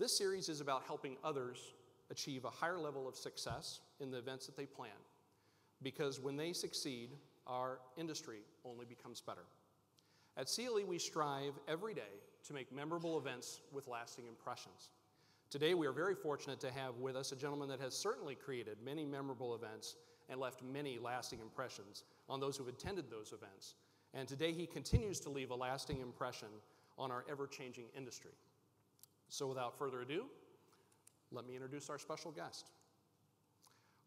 This series is about helping others achieve a higher level of success in the events that they plan, because when they succeed, our industry only becomes better. At CLE, we strive every day to make memorable events with lasting impressions. Today, we are very fortunate to have with us a gentleman that has certainly created many memorable events and left many lasting impressions on those who have attended those events. And today, he continues to leave a lasting impression on our ever changing industry. So, without further ado, let me introduce our special guest.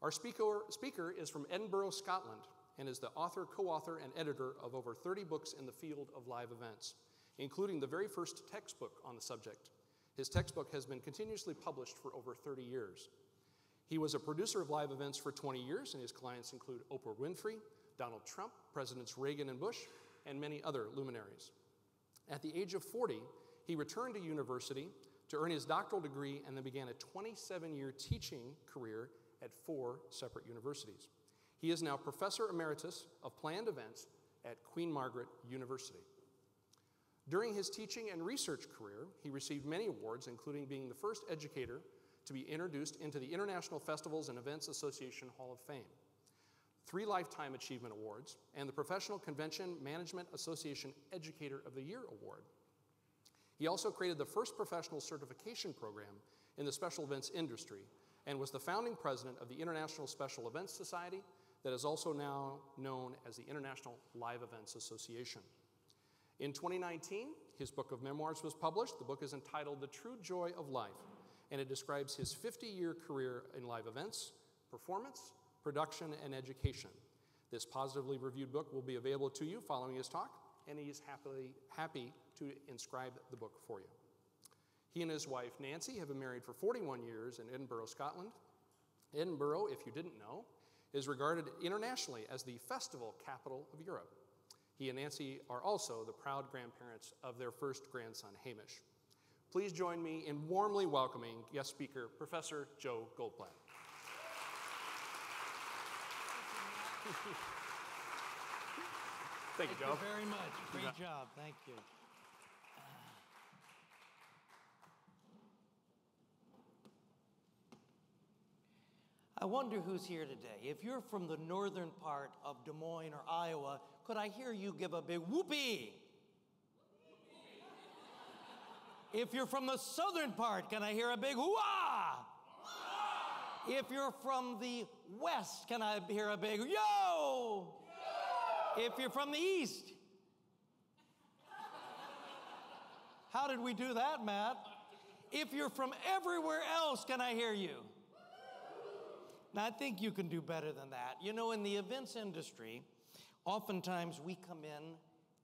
Our speaker, speaker is from Edinburgh, Scotland, and is the author, co author, and editor of over 30 books in the field of live events, including the very first textbook on the subject. His textbook has been continuously published for over 30 years. He was a producer of live events for 20 years, and his clients include Oprah Winfrey, Donald Trump, Presidents Reagan and Bush, and many other luminaries. At the age of 40, he returned to university to earn his doctoral degree and then began a 27 year teaching career at four separate universities. He is now Professor Emeritus of Planned Events at Queen Margaret University. During his teaching and research career, he received many awards, including being the first educator to be introduced into the International Festivals and Events Association Hall of Fame, three Lifetime Achievement Awards, and the Professional Convention Management Association Educator of the Year Award. He also created the first professional certification program in the special events industry and was the founding president of the International Special Events Society, that is also now known as the International Live Events Association. In 2019, his book of memoirs was published. The book is entitled The True Joy of Life, and it describes his 50 year career in live events, performance, production, and education. This positively reviewed book will be available to you following his talk, and he is happily, happy to inscribe the book for you. He and his wife, Nancy, have been married for 41 years in Edinburgh, Scotland. Edinburgh, if you didn't know, is regarded internationally as the festival capital of Europe. He and Nancy are also the proud grandparents of their first grandson, Hamish. Please join me in warmly welcoming guest speaker, Professor Joe Goldblatt. Thank, Thank you, Joe. you very much. Great job. Thank you. I wonder who's here today. If you're from the northern part of Des Moines or Iowa, could I hear you give a big whoopee? If you're from the southern part, can I hear a big whoa? If you're from the west, can I hear a big yo? If you're from the east, how did we do that, Matt? If you're from everywhere else, can I hear you? Now, I think you can do better than that. You know, in the events industry, oftentimes we come in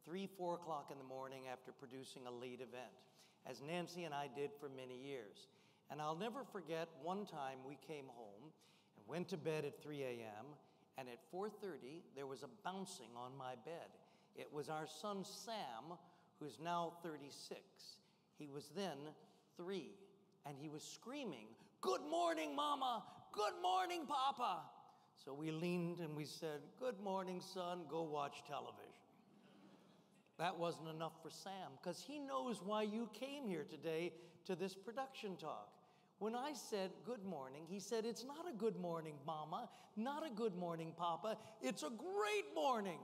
three, four o'clock in the morning after producing a late event, as Nancy and I did for many years. And I'll never forget one time we came home and went to bed at 3 a.m. and at 4:30 there was a bouncing on my bed. It was our son Sam, who's now 36. He was then 3 and he was screaming, "Good morning, mama. Good morning, papa." So we leaned and we said, "Good morning, son. Go watch television." That wasn't enough for Sam because he knows why you came here today to this production talk. When I said good morning, he said, It's not a good morning, Mama, not a good morning, Papa, it's a great morning.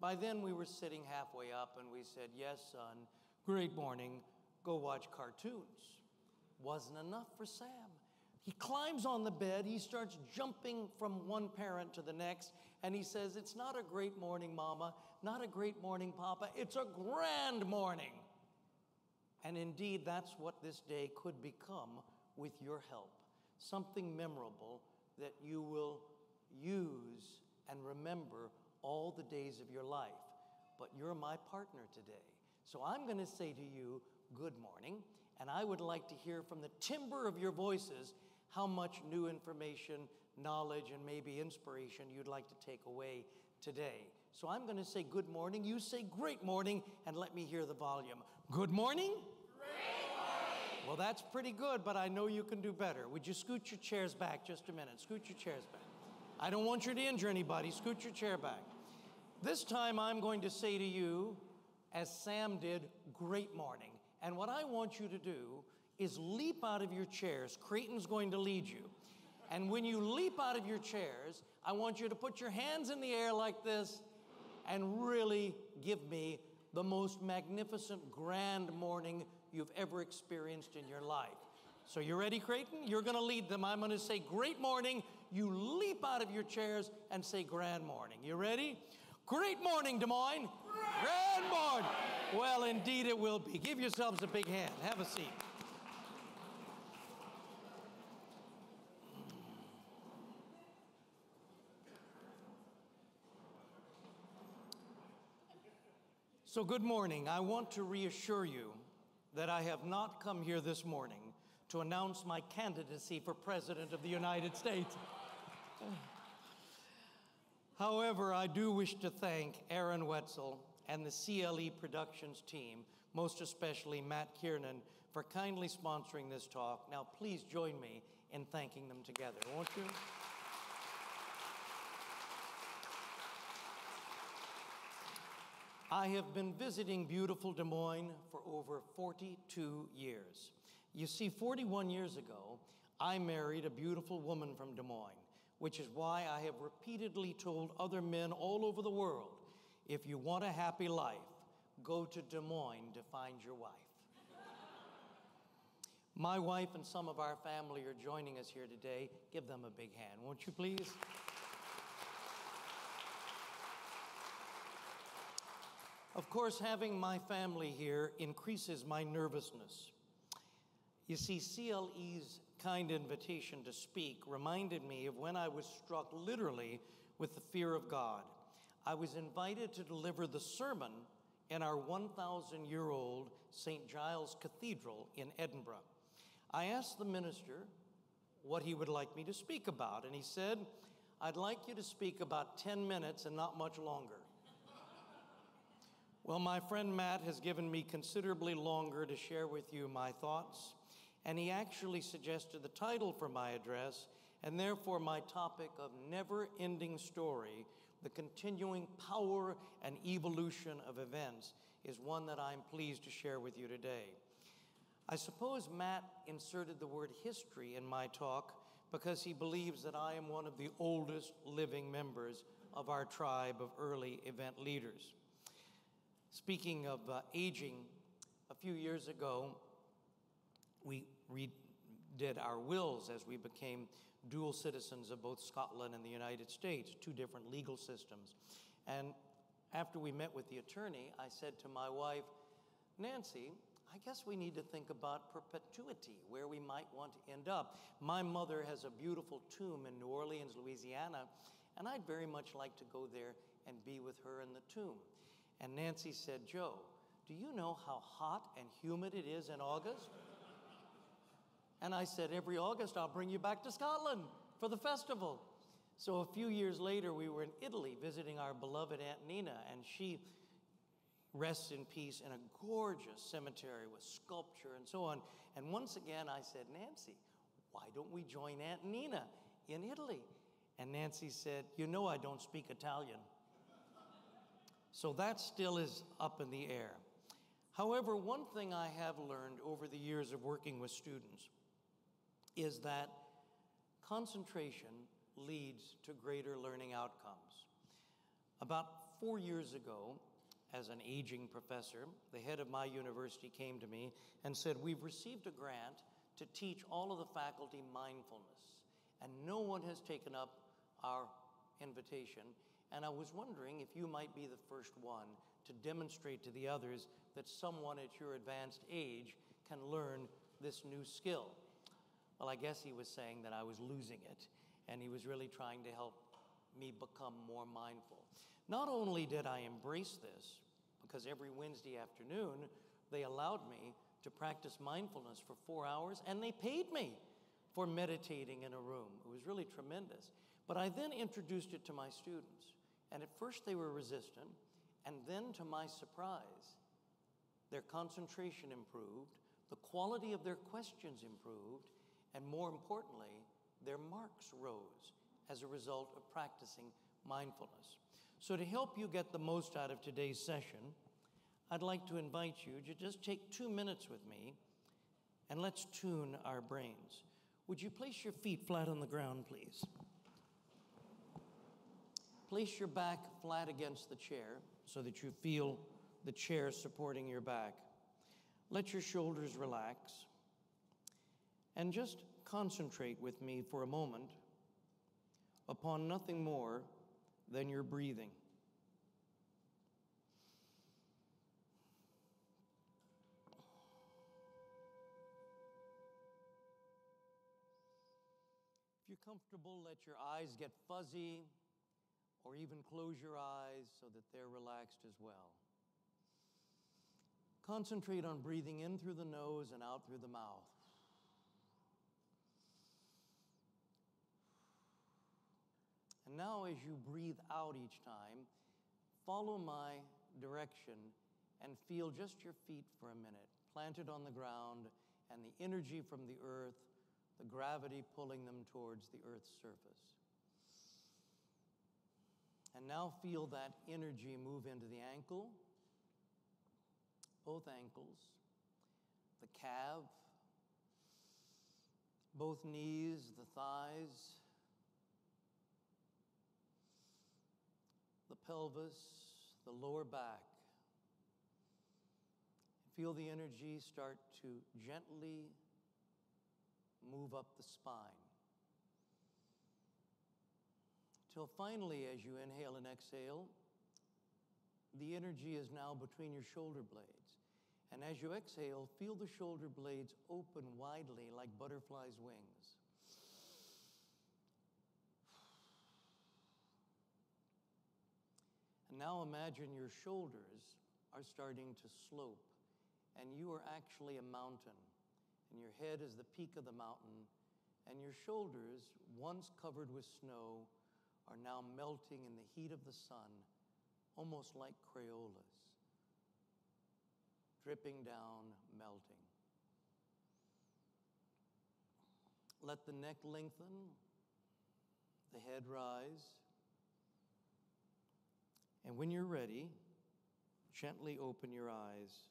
By then, we were sitting halfway up and we said, Yes, son, great morning, go watch cartoons. Wasn't enough for Sam. He climbs on the bed, he starts jumping from one parent to the next, and he says, It's not a great morning, Mama, not a great morning, Papa, it's a grand morning. And indeed, that's what this day could become with your help. Something memorable that you will use and remember all the days of your life. But you're my partner today. So I'm going to say to you, Good morning. And I would like to hear from the timbre of your voices how much new information, knowledge, and maybe inspiration you'd like to take away today. So I'm going to say good morning. You say great morning, and let me hear the volume. Good morning. Great morning. Well, that's pretty good, but I know you can do better. Would you scoot your chairs back just a minute? Scoot your chairs back. I don't want you to injure anybody. Scoot your chair back. This time I'm going to say to you, as Sam did, great morning. And what I want you to do is leap out of your chairs. Creighton's going to lead you. And when you leap out of your chairs, I want you to put your hands in the air like this and really give me the most magnificent, grand morning you've ever experienced in your life. So, you ready, Creighton? You're going to lead them. I'm going to say, Great morning. You leap out of your chairs and say, Grand morning. You ready? Great morning, Des Moines. Grand morning. Well, indeed it will be. Give yourselves a big hand. Have a seat. So, good morning. I want to reassure you that I have not come here this morning to announce my candidacy for President of the United States. However, I do wish to thank Aaron Wetzel and the CLE Productions team, most especially Matt Kiernan, for kindly sponsoring this talk. Now, please join me in thanking them together, won't you? I have been visiting beautiful Des Moines for over 42 years. You see, 41 years ago, I married a beautiful woman from Des Moines, which is why I have repeatedly told other men all over the world if you want a happy life, go to Des Moines to find your wife. My wife and some of our family are joining us here today. Give them a big hand, won't you please? Of course, having my family here increases my nervousness. You see, CLE's kind invitation to speak reminded me of when I was struck literally with the fear of God. I was invited to deliver the sermon in our 1,000 year old St. Giles Cathedral in Edinburgh. I asked the minister what he would like me to speak about, and he said, I'd like you to speak about 10 minutes and not much longer. Well, my friend Matt has given me considerably longer to share with you my thoughts, and he actually suggested the title for my address, and therefore my topic of never ending story, the continuing power and evolution of events, is one that I'm pleased to share with you today. I suppose Matt inserted the word history in my talk because he believes that I am one of the oldest living members of our tribe of early event leaders. Speaking of uh, aging, a few years ago, we redid our wills as we became dual citizens of both Scotland and the United States, two different legal systems. And after we met with the attorney, I said to my wife, Nancy, I guess we need to think about perpetuity, where we might want to end up. My mother has a beautiful tomb in New Orleans, Louisiana, and I'd very much like to go there and be with her in the tomb. And Nancy said, Joe, do you know how hot and humid it is in August? And I said, Every August I'll bring you back to Scotland for the festival. So a few years later, we were in Italy visiting our beloved Aunt Nina, and she rests in peace in a gorgeous cemetery with sculpture and so on. And once again, I said, Nancy, why don't we join Aunt Nina in Italy? And Nancy said, You know, I don't speak Italian. So that still is up in the air. However, one thing I have learned over the years of working with students is that concentration leads to greater learning outcomes. About four years ago, as an aging professor, the head of my university came to me and said, We've received a grant to teach all of the faculty mindfulness, and no one has taken up our invitation. And I was wondering if you might be the first one to demonstrate to the others that someone at your advanced age can learn this new skill. Well, I guess he was saying that I was losing it, and he was really trying to help me become more mindful. Not only did I embrace this, because every Wednesday afternoon they allowed me to practice mindfulness for four hours, and they paid me for meditating in a room. It was really tremendous. But I then introduced it to my students. And at first they were resistant, and then to my surprise, their concentration improved, the quality of their questions improved, and more importantly, their marks rose as a result of practicing mindfulness. So, to help you get the most out of today's session, I'd like to invite you to just take two minutes with me and let's tune our brains. Would you place your feet flat on the ground, please? Place your back flat against the chair so that you feel the chair supporting your back. Let your shoulders relax. And just concentrate with me for a moment upon nothing more than your breathing. If you're comfortable, let your eyes get fuzzy or even close your eyes so that they're relaxed as well. Concentrate on breathing in through the nose and out through the mouth. And now, as you breathe out each time, follow my direction and feel just your feet for a minute, planted on the ground, and the energy from the earth, the gravity pulling them towards the earth's surface. And now feel that energy move into the ankle, both ankles, the calf, both knees, the thighs, the pelvis, the lower back. Feel the energy start to gently move up the spine. Till finally, as you inhale and exhale, the energy is now between your shoulder blades. And as you exhale, feel the shoulder blades open widely like butterflies' wings. And now imagine your shoulders are starting to slope, and you are actually a mountain, and your head is the peak of the mountain, and your shoulders, once covered with snow, are now melting in the heat of the sun, almost like Crayolas, dripping down, melting. Let the neck lengthen, the head rise. And when you're ready, gently open your eyes.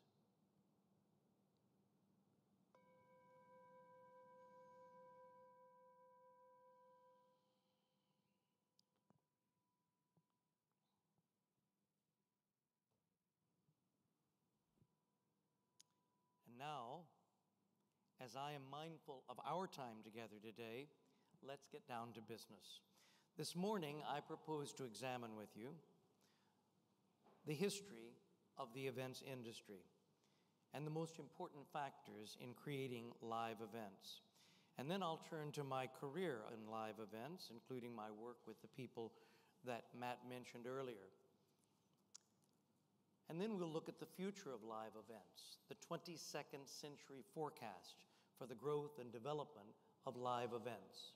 As I am mindful of our time together today, let's get down to business. This morning, I propose to examine with you the history of the events industry and the most important factors in creating live events. And then I'll turn to my career in live events, including my work with the people that Matt mentioned earlier. And then we'll look at the future of live events, the 22nd century forecast for the growth and development of live events.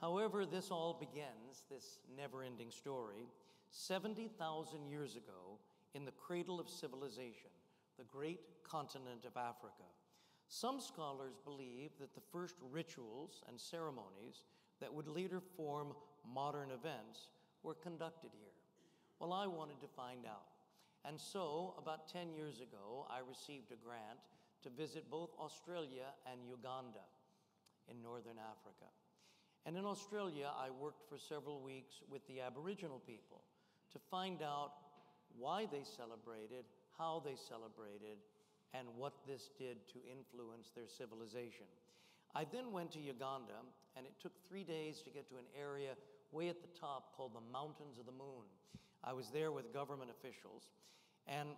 However, this all begins, this never ending story, 70,000 years ago in the cradle of civilization, the great continent of Africa. Some scholars believe that the first rituals and ceremonies that would later form modern events were conducted here. Well, I wanted to find out. And so, about 10 years ago, I received a grant to visit both Australia and Uganda in northern Africa. And in Australia, I worked for several weeks with the Aboriginal people to find out why they celebrated, how they celebrated, and what this did to influence their civilization. I then went to Uganda, and it took three days to get to an area way at the top called the Mountains of the Moon. I was there with government officials, and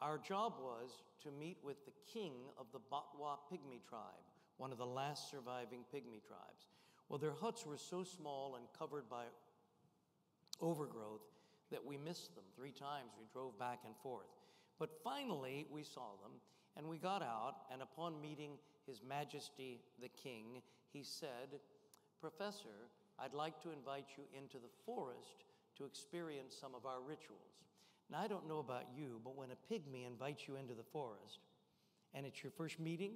our job was to meet with the king of the Batwa Pygmy tribe, one of the last surviving Pygmy tribes. Well, their huts were so small and covered by overgrowth that we missed them three times. We drove back and forth. But finally, we saw them, and we got out, and upon meeting His Majesty the King, he said, Professor, I'd like to invite you into the forest to experience some of our rituals. Now, I don't know about you, but when a pygmy invites you into the forest and it's your first meeting,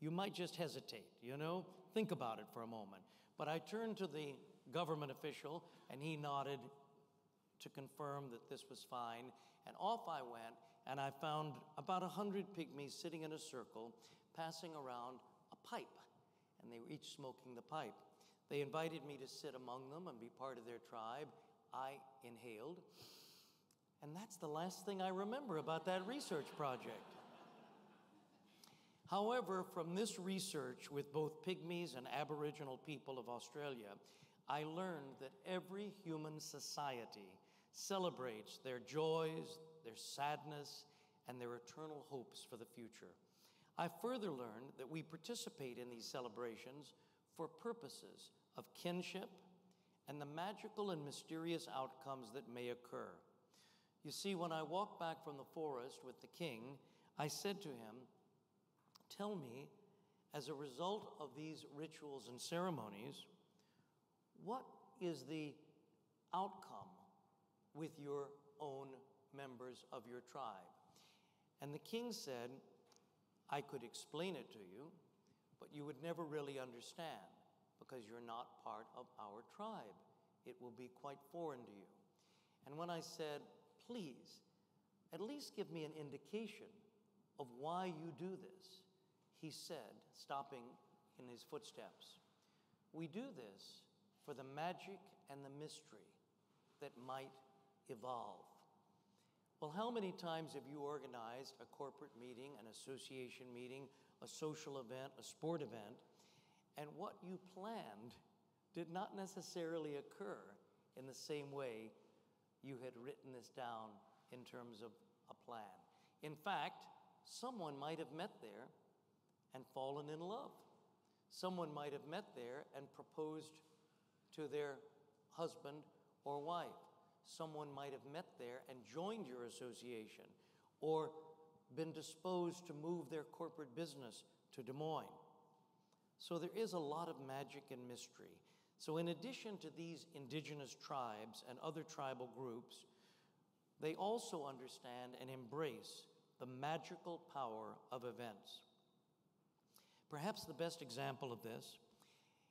you might just hesitate, you know? Think about it for a moment. But I turned to the government official and he nodded to confirm that this was fine. And off I went, and I found about a hundred pygmies sitting in a circle, passing around a pipe, and they were each smoking the pipe. They invited me to sit among them and be part of their tribe. I inhaled, and that's the last thing I remember about that research project. However, from this research with both Pygmies and Aboriginal people of Australia, I learned that every human society celebrates their joys, their sadness, and their eternal hopes for the future. I further learned that we participate in these celebrations for purposes of kinship and the magical and mysterious outcomes that may occur. You see, when I walked back from the forest with the king, I said to him, Tell me, as a result of these rituals and ceremonies, what is the outcome with your own members of your tribe? And the king said, I could explain it to you, but you would never really understand because you're not part of our tribe. It will be quite foreign to you. And when I said, Please, at least give me an indication of why you do this, he said, stopping in his footsteps, We do this for the magic and the mystery that might evolve. Well, how many times have you organized a corporate meeting, an association meeting, a social event, a sport event, and what you planned did not necessarily occur in the same way you had written this down in terms of a plan? In fact, someone might have met there and fallen in love. Someone might have met there and proposed to their husband or wife. Someone might have met there and joined your association or been disposed to move their corporate business to Des Moines. So there is a lot of magic and mystery. So, in addition to these indigenous tribes and other tribal groups, they also understand and embrace the magical power of events. Perhaps the best example of this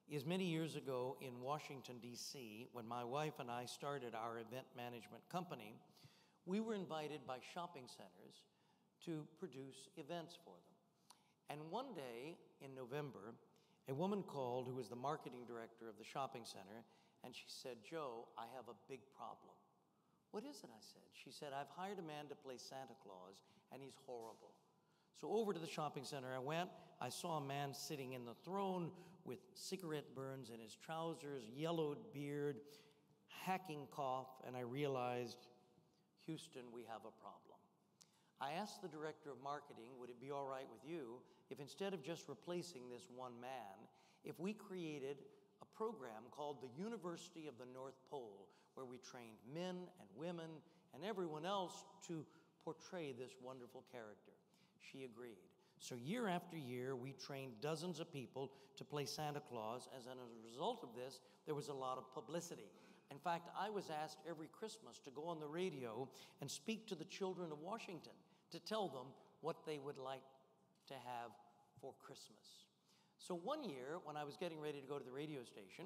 is many years ago in Washington, D.C., when my wife and I started our event management company, we were invited by shopping centers to produce events for them. And one day in November, a woman called who was the marketing director of the shopping center, and she said, Joe, I have a big problem. What is it? I said. She said, I've hired a man to play Santa Claus, and he's horrible. So over to the shopping center I went. I saw a man sitting in the throne with cigarette burns in his trousers, yellowed beard, hacking cough, and I realized, Houston, we have a problem. I asked the director of marketing, would it be all right with you if instead of just replacing this one man, if we created a program called the University of the North Pole, where we trained men and women and everyone else to portray this wonderful character? She agreed. So, year after year, we trained dozens of people to play Santa Claus, as as a result of this, there was a lot of publicity. In fact, I was asked every Christmas to go on the radio and speak to the children of Washington to tell them what they would like to have for Christmas. So, one year, when I was getting ready to go to the radio station,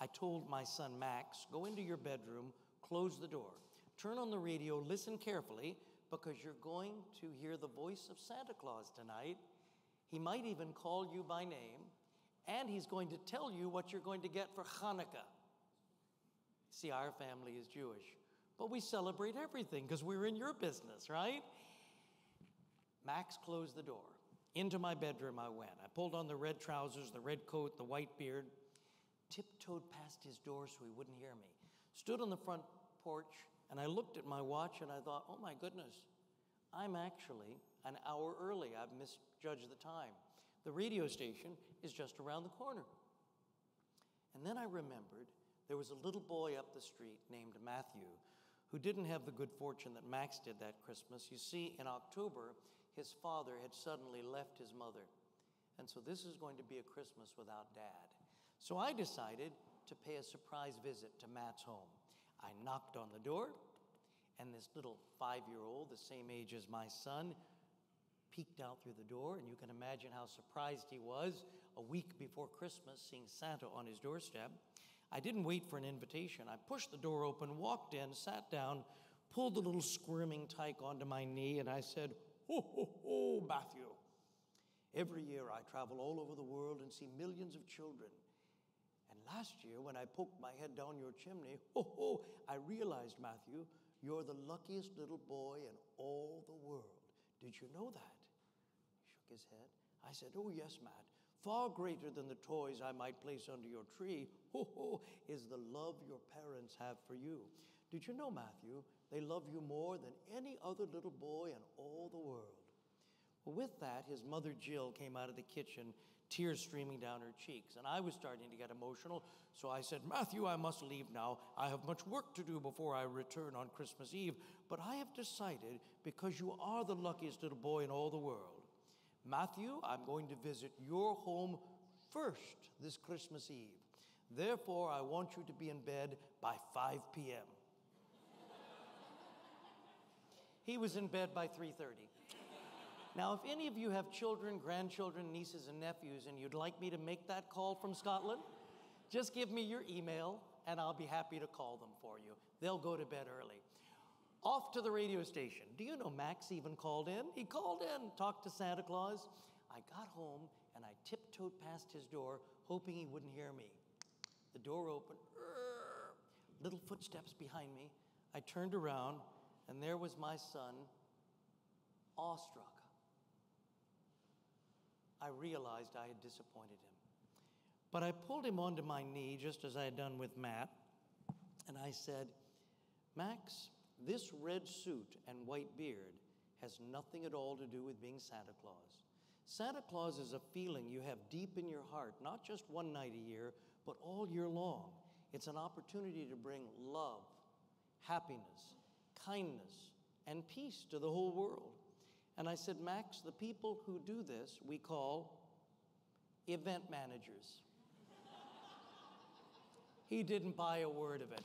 I told my son Max, Go into your bedroom, close the door, turn on the radio, listen carefully, because you're going to hear the voice of Santa Claus tonight. He might even call you by name, and he's going to tell you what you're going to get for Hanukkah. See, our family is Jewish, but we celebrate everything because we're in your business, right? Max closed the door. Into my bedroom I went. I pulled on the red trousers, the red coat, the white beard, tiptoed past his door so he wouldn't hear me, stood on the front porch, and I looked at my watch and I thought, oh my goodness, I'm actually an hour early. I've misjudged the time. The radio station is just around the corner. And then I remembered there was a little boy up the street named Matthew who didn't have the good fortune that Max did that Christmas. You see, in October, his father had suddenly left his mother. And so this is going to be a Christmas without dad. So I decided to pay a surprise visit to Matt's home. I knocked on the door, and this little five year old, the same age as my son, peeked out through the door, and you can imagine how surprised he was a week before Christmas seeing Santa on his doorstep. I didn't wait for an invitation. I pushed the door open, walked in, sat down, pulled the little squirming tyke onto my knee, and I said, Ho, ho, ho, Matthew. Every year I travel all over the world and see millions of children. And last year, when I poked my head down your chimney, oh, oh, I realized, Matthew, you're the luckiest little boy in all the world. Did you know that? He shook his head. I said, Oh, yes, Matt. Far greater than the toys I might place under your tree, oh, oh, is the love your parents have for you. Did you know, Matthew, they love you more than any other little boy in all the world? Well, with that, his mother Jill came out of the kitchen, tears streaming down her cheeks. And I was starting to get emotional, so I said, Matthew, I must leave now. I have much work to do before I return on Christmas Eve. But I have decided, because you are the luckiest little boy in all the world, Matthew, I'm going to visit your home first this Christmas Eve. Therefore, I want you to be in bed by 5 p.m. he was in bed by 3:30. Now, if any of you have children, grandchildren, nieces, and nephews, and you'd like me to make that call from Scotland, just give me your email and I'll be happy to call them for you. They'll go to bed early. Off to the radio station. Do you know Max even called in? He called in, talked to Santa Claus. I got home and I tiptoed past his door, hoping he wouldn't hear me. The door opened, little footsteps behind me. I turned around, and there was my son, awestruck. I realized I had disappointed him. But I pulled him onto my knee, just as I had done with Matt, and I said, Max, this red suit and white beard has nothing at all to do with being Santa Claus. Santa Claus is a feeling you have deep in your heart, not just one night a year, but all year long. It's an opportunity to bring love, happiness, kindness, and peace to the whole world. And I said, Max, the people who do this we call event managers. he didn't buy a word of it.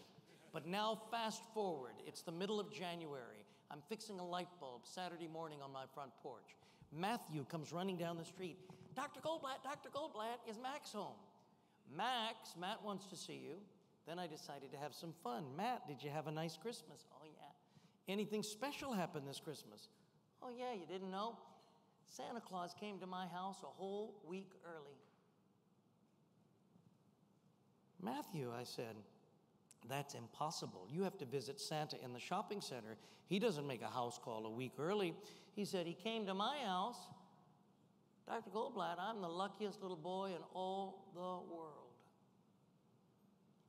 But now, fast forward, it's the middle of January. I'm fixing a light bulb Saturday morning on my front porch. Matthew comes running down the street. Dr. Goldblatt, Dr. Goldblatt, is Max home? Max, Matt wants to see you. Then I decided to have some fun. Matt, did you have a nice Christmas? Oh, yeah. Anything special happened this Christmas? Oh, yeah, you didn't know? Santa Claus came to my house a whole week early. Matthew, I said, that's impossible. You have to visit Santa in the shopping center. He doesn't make a house call a week early. He said, He came to my house. Dr. Goldblatt, I'm the luckiest little boy in all the world.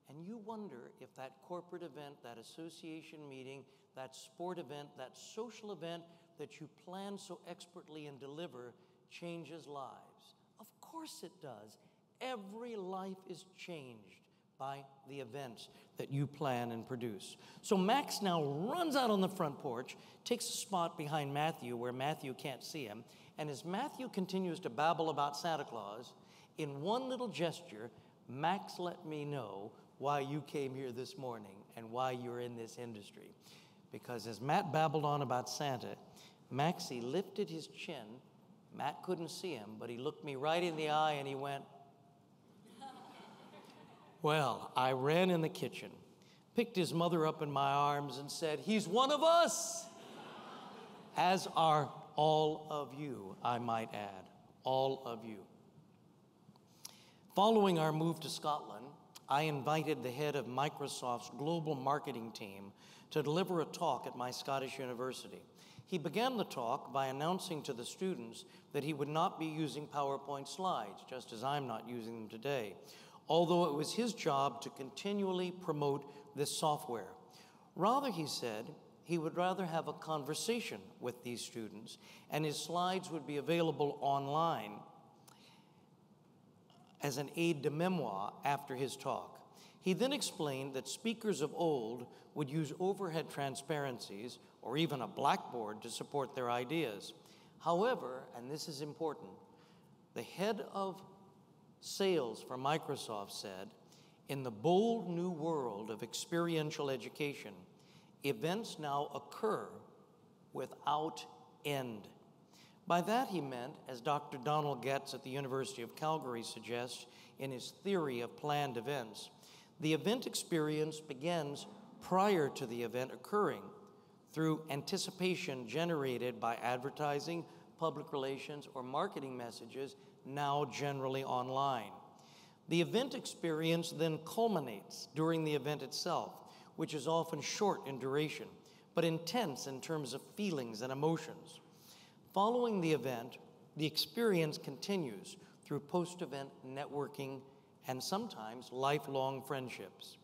And you wonder if that corporate event, that association meeting, that sport event, that social event that you plan so expertly and deliver changes lives. Of course it does. Every life is changed by the events that you plan and produce. So Max now runs out on the front porch, takes a spot behind Matthew where Matthew can't see him, and as Matthew continues to babble about Santa Claus, in one little gesture, Max let me know why you came here this morning and why you're in this industry. Because as Matt babbled on about Santa, Maxie lifted his chin. Matt couldn't see him, but he looked me right in the eye and he went, Well, I ran in the kitchen, picked his mother up in my arms, and said, He's one of us, as are all of you, I might add, all of you. Following our move to Scotland, I invited the head of Microsoft's global marketing team to deliver a talk at my Scottish university. He began the talk by announcing to the students that he would not be using PowerPoint slides, just as I'm not using them today, although it was his job to continually promote this software. Rather, he said, he would rather have a conversation with these students, and his slides would be available online as an aide de memoire after his talk. He then explained that speakers of old would use overhead transparencies or even a blackboard to support their ideas. However, and this is important, the head of sales for Microsoft said, in the bold new world of experiential education, events now occur without end. By that he meant, as Dr. Donald Getz at the University of Calgary suggests in his theory of planned events, the event experience begins prior to the event occurring through anticipation generated by advertising, public relations, or marketing messages, now generally online. The event experience then culminates during the event itself, which is often short in duration, but intense in terms of feelings and emotions. Following the event, the experience continues through post event networking and sometimes lifelong friendships.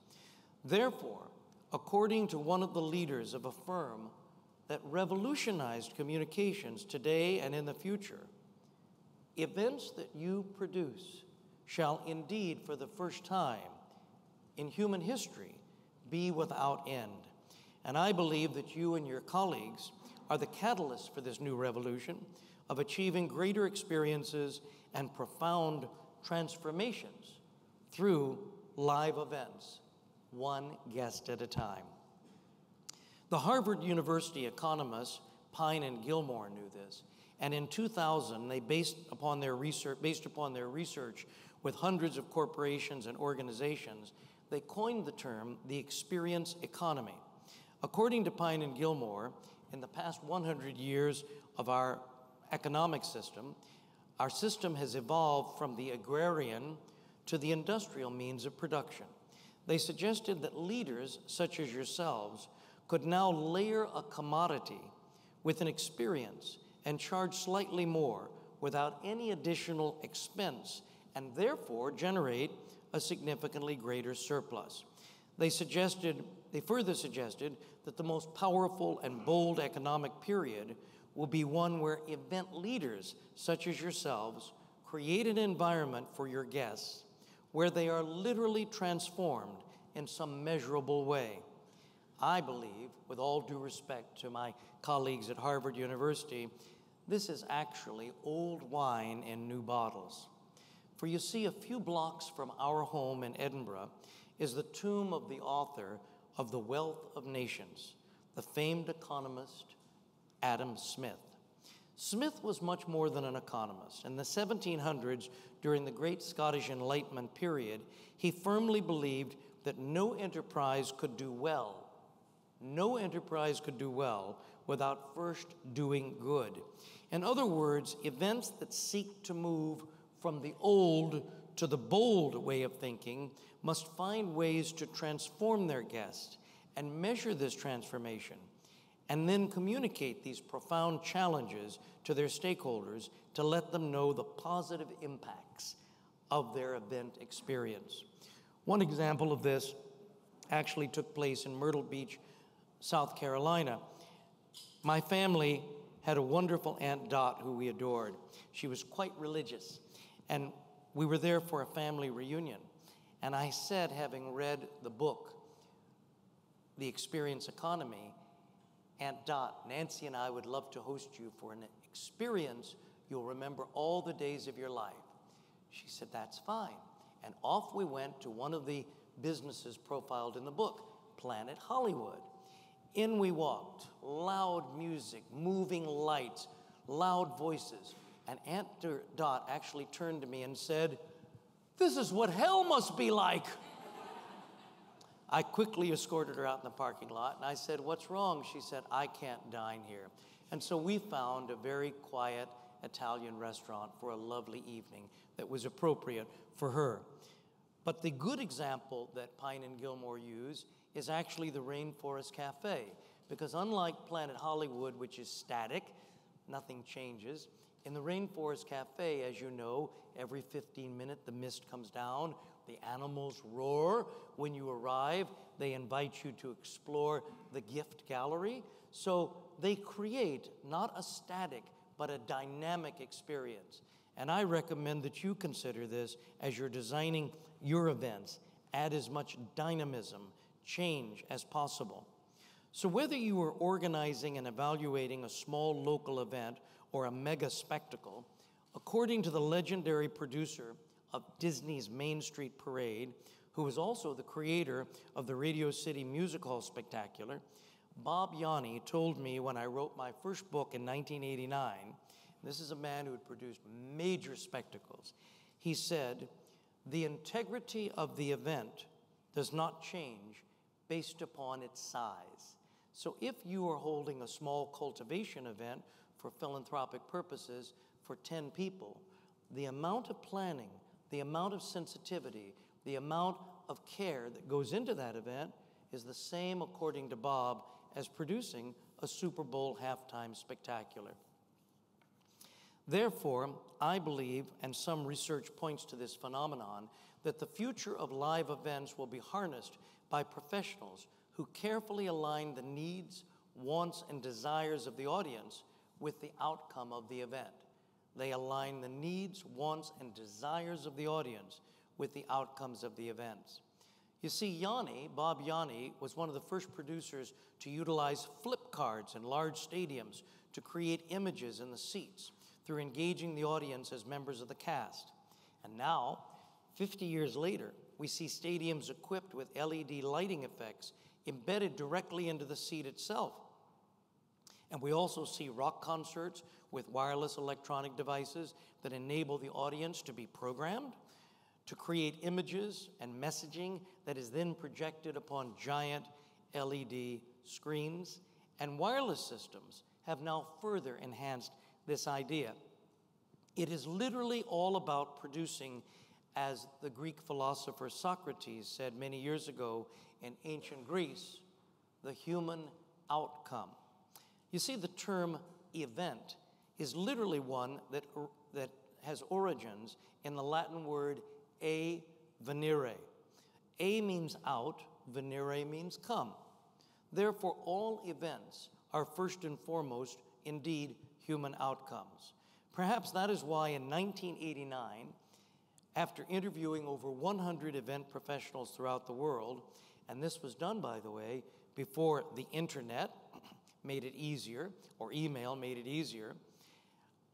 Therefore, according to one of the leaders of a firm that revolutionized communications today and in the future, events that you produce shall indeed, for the first time in human history, be without end. And I believe that you and your colleagues are the catalyst for this new revolution of achieving greater experiences and profound transformations through live events, one guest at a time. The Harvard University economists Pine and Gilmore knew this, and in 2000 they based upon their research based upon their research with hundreds of corporations and organizations, they coined the term the experience economy. According to Pine and Gilmore, in the past 100 years of our economic system, our system has evolved from the agrarian to the industrial means of production. They suggested that leaders, such as yourselves, could now layer a commodity with an experience and charge slightly more without any additional expense and therefore generate a significantly greater surplus. They suggested, they further suggested that the most powerful and bold economic period will be one where event leaders, such as yourselves, create an environment for your guests where they are literally transformed in some measurable way. I believe, with all due respect to my colleagues at Harvard University, this is actually old wine in new bottles. For you see, a few blocks from our home in Edinburgh is the tomb of the author of The Wealth of Nations, the famed economist Adam Smith. Smith was much more than an economist. In the 1700s, during the Great Scottish Enlightenment period, he firmly believed that no enterprise could do well, no enterprise could do well without first doing good. In other words, events that seek to move from the old to the bold way of thinking must find ways to transform their guests and measure this transformation and then communicate these profound challenges to their stakeholders to let them know the positive impacts of their event experience. One example of this actually took place in Myrtle Beach, South Carolina. My family had a wonderful Aunt Dot who we adored. She was quite religious, and we were there for a family reunion. And I said, having read the book, The Experience Economy, Aunt Dot, Nancy and I would love to host you for an experience you'll remember all the days of your life. She said, That's fine. And off we went to one of the businesses profiled in the book, Planet Hollywood. In we walked, loud music, moving lights, loud voices. And Aunt Dot actually turned to me and said, This is what hell must be like. I quickly escorted her out in the parking lot and I said, What's wrong? She said, I can't dine here. And so we found a very quiet Italian restaurant for a lovely evening that was appropriate for her. But the good example that Pine and Gilmore use is actually the Rainforest Cafe, because unlike Planet Hollywood, which is static, nothing changes, in the Rainforest Cafe, as you know, every 15 minutes the mist comes down, the animals roar. When you arrive, they invite you to explore the gift gallery. So they create not a static, but a dynamic experience. And I recommend that you consider this as you're designing your events. Add as much dynamism, change as possible. So, whether you are organizing and evaluating a small local event or a mega spectacle, according to the legendary producer of Disney's Main Street Parade, who was also the creator of the Radio City Music Hall Spectacular, Bob Jani told me when I wrote my first book in 1989, this is a man who had produced major spectacles. He said, The integrity of the event does not change based upon its size. So if you are holding a small cultivation event for philanthropic purposes for 10 people, the amount of planning, the amount of sensitivity, the amount of care that goes into that event is the same, according to Bob, as producing a Super Bowl halftime spectacular. Therefore, I believe, and some research points to this phenomenon, that the future of live events will be harnessed by professionals who carefully align the needs, wants, and desires of the audience with the outcome of the event. They align the needs, wants, and desires of the audience with the outcomes of the events. You see, Jani, Bob Jani, was one of the first producers to utilize flip cards in large stadiums to create images in the seats through engaging the audience as members of the cast. And now, 50 years later, we see stadiums equipped with LED lighting effects embedded directly into the seat itself. And we also see rock concerts with wireless electronic devices that enable the audience to be programmed, to create images and messaging that is then projected upon giant LED screens. And wireless systems have now further enhanced this idea. It is literally all about producing, as the Greek philosopher Socrates said many years ago in ancient Greece, the human outcome. You see, the term event is literally one that, that has origins in the Latin word a venire. A means out, venire means come. Therefore, all events are first and foremost indeed human outcomes. Perhaps that is why in 1989, after interviewing over 100 event professionals throughout the world, and this was done, by the way, before the internet made it easier, or email made it easier,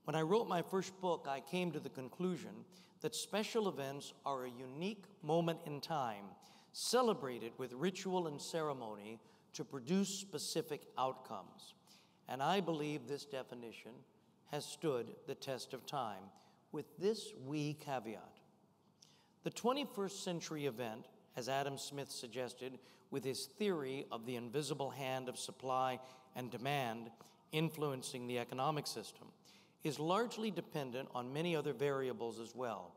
when I wrote my first book, I came to the conclusion that special events are a unique moment in time, celebrated with ritual and ceremony to produce specific outcomes. And I believe this definition has stood the test of time, with this wee caveat. The 21st century event, as Adam Smith suggested, with his theory of the invisible hand of supply and demand influencing the economic system, is largely dependent on many other variables as well.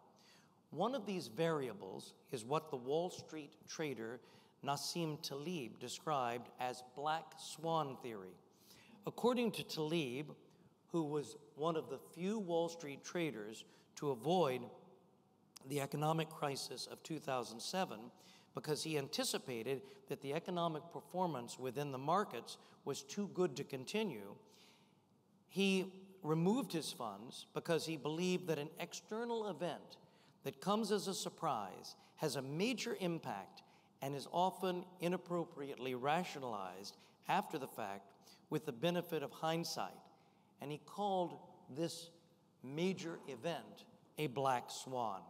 One of these variables is what the Wall Street trader Nassim Taleb described as black swan theory. According to Taleb, who was one of the few Wall Street traders to avoid the economic crisis of 2007 because he anticipated that the economic performance within the markets was too good to continue, he removed his funds because he believed that an external event that comes as a surprise has a major impact and is often inappropriately rationalized after the fact with the benefit of hindsight. And he called this major event a black swan.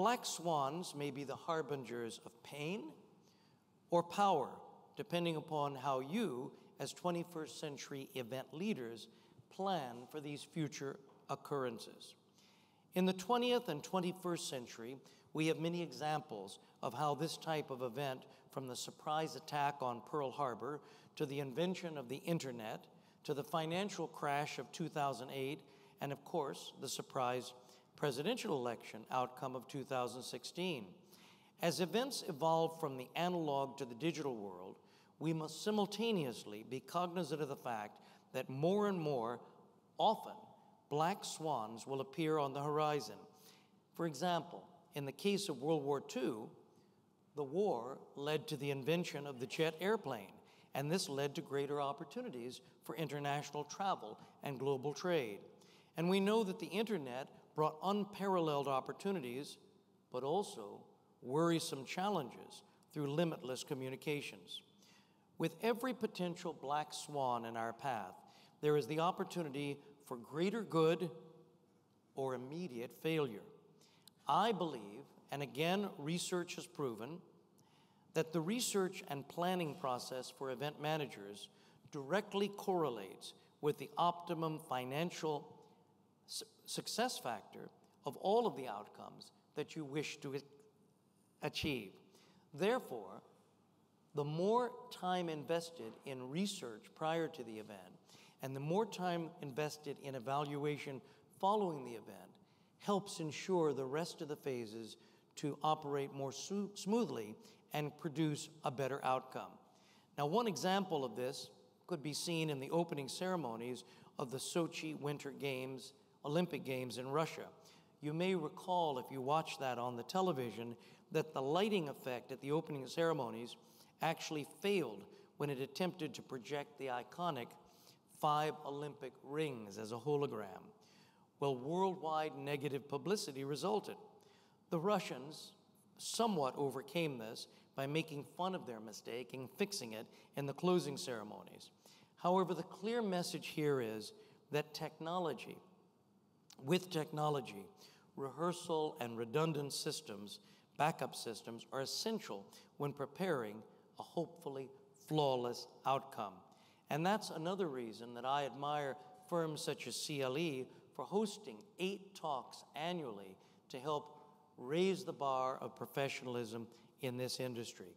Black swans may be the harbingers of pain or power, depending upon how you, as 21st century event leaders, plan for these future occurrences. In the 20th and 21st century, we have many examples of how this type of event, from the surprise attack on Pearl Harbor to the invention of the internet to the financial crash of 2008, and of course, the surprise presidential election outcome of 2016. As events evolve from the analog to the digital world, we must simultaneously be cognizant of the fact that more and more often black swans will appear on the horizon. For example, in the case of World War II, the war led to the invention of the jet airplane, and this led to greater opportunities for international travel and global trade. And we know that the internet brought unparalleled opportunities, but also worrisome challenges through limitless communications. With every potential black swan in our path, there is the opportunity for greater good or immediate failure. I believe, and again, research has proven, that the research and planning process for event managers directly correlates with the optimum financial su- success factor of all of the outcomes that you wish to achieve. Therefore, the more time invested in research prior to the event And the more time invested in evaluation following the event helps ensure the rest of the phases to operate more smoothly and produce a better outcome. Now, one example of this could be seen in the opening ceremonies of the Sochi Winter Games, Olympic Games in Russia. You may recall, if you watched that on the television, that the lighting effect at the opening ceremonies actually failed when it attempted to project the iconic five Olympic rings as a hologram. Well, worldwide negative publicity resulted. The Russians somewhat overcame this by making fun of their mistake and fixing it in the closing ceremonies. However, the clear message here is that technology, with technology, rehearsal and redundant systems, backup systems, are essential when preparing a hopefully flawless outcome. And that's another reason that I admire firms such as CLE for hosting eight talks annually to help raise the bar of professionalism in this industry.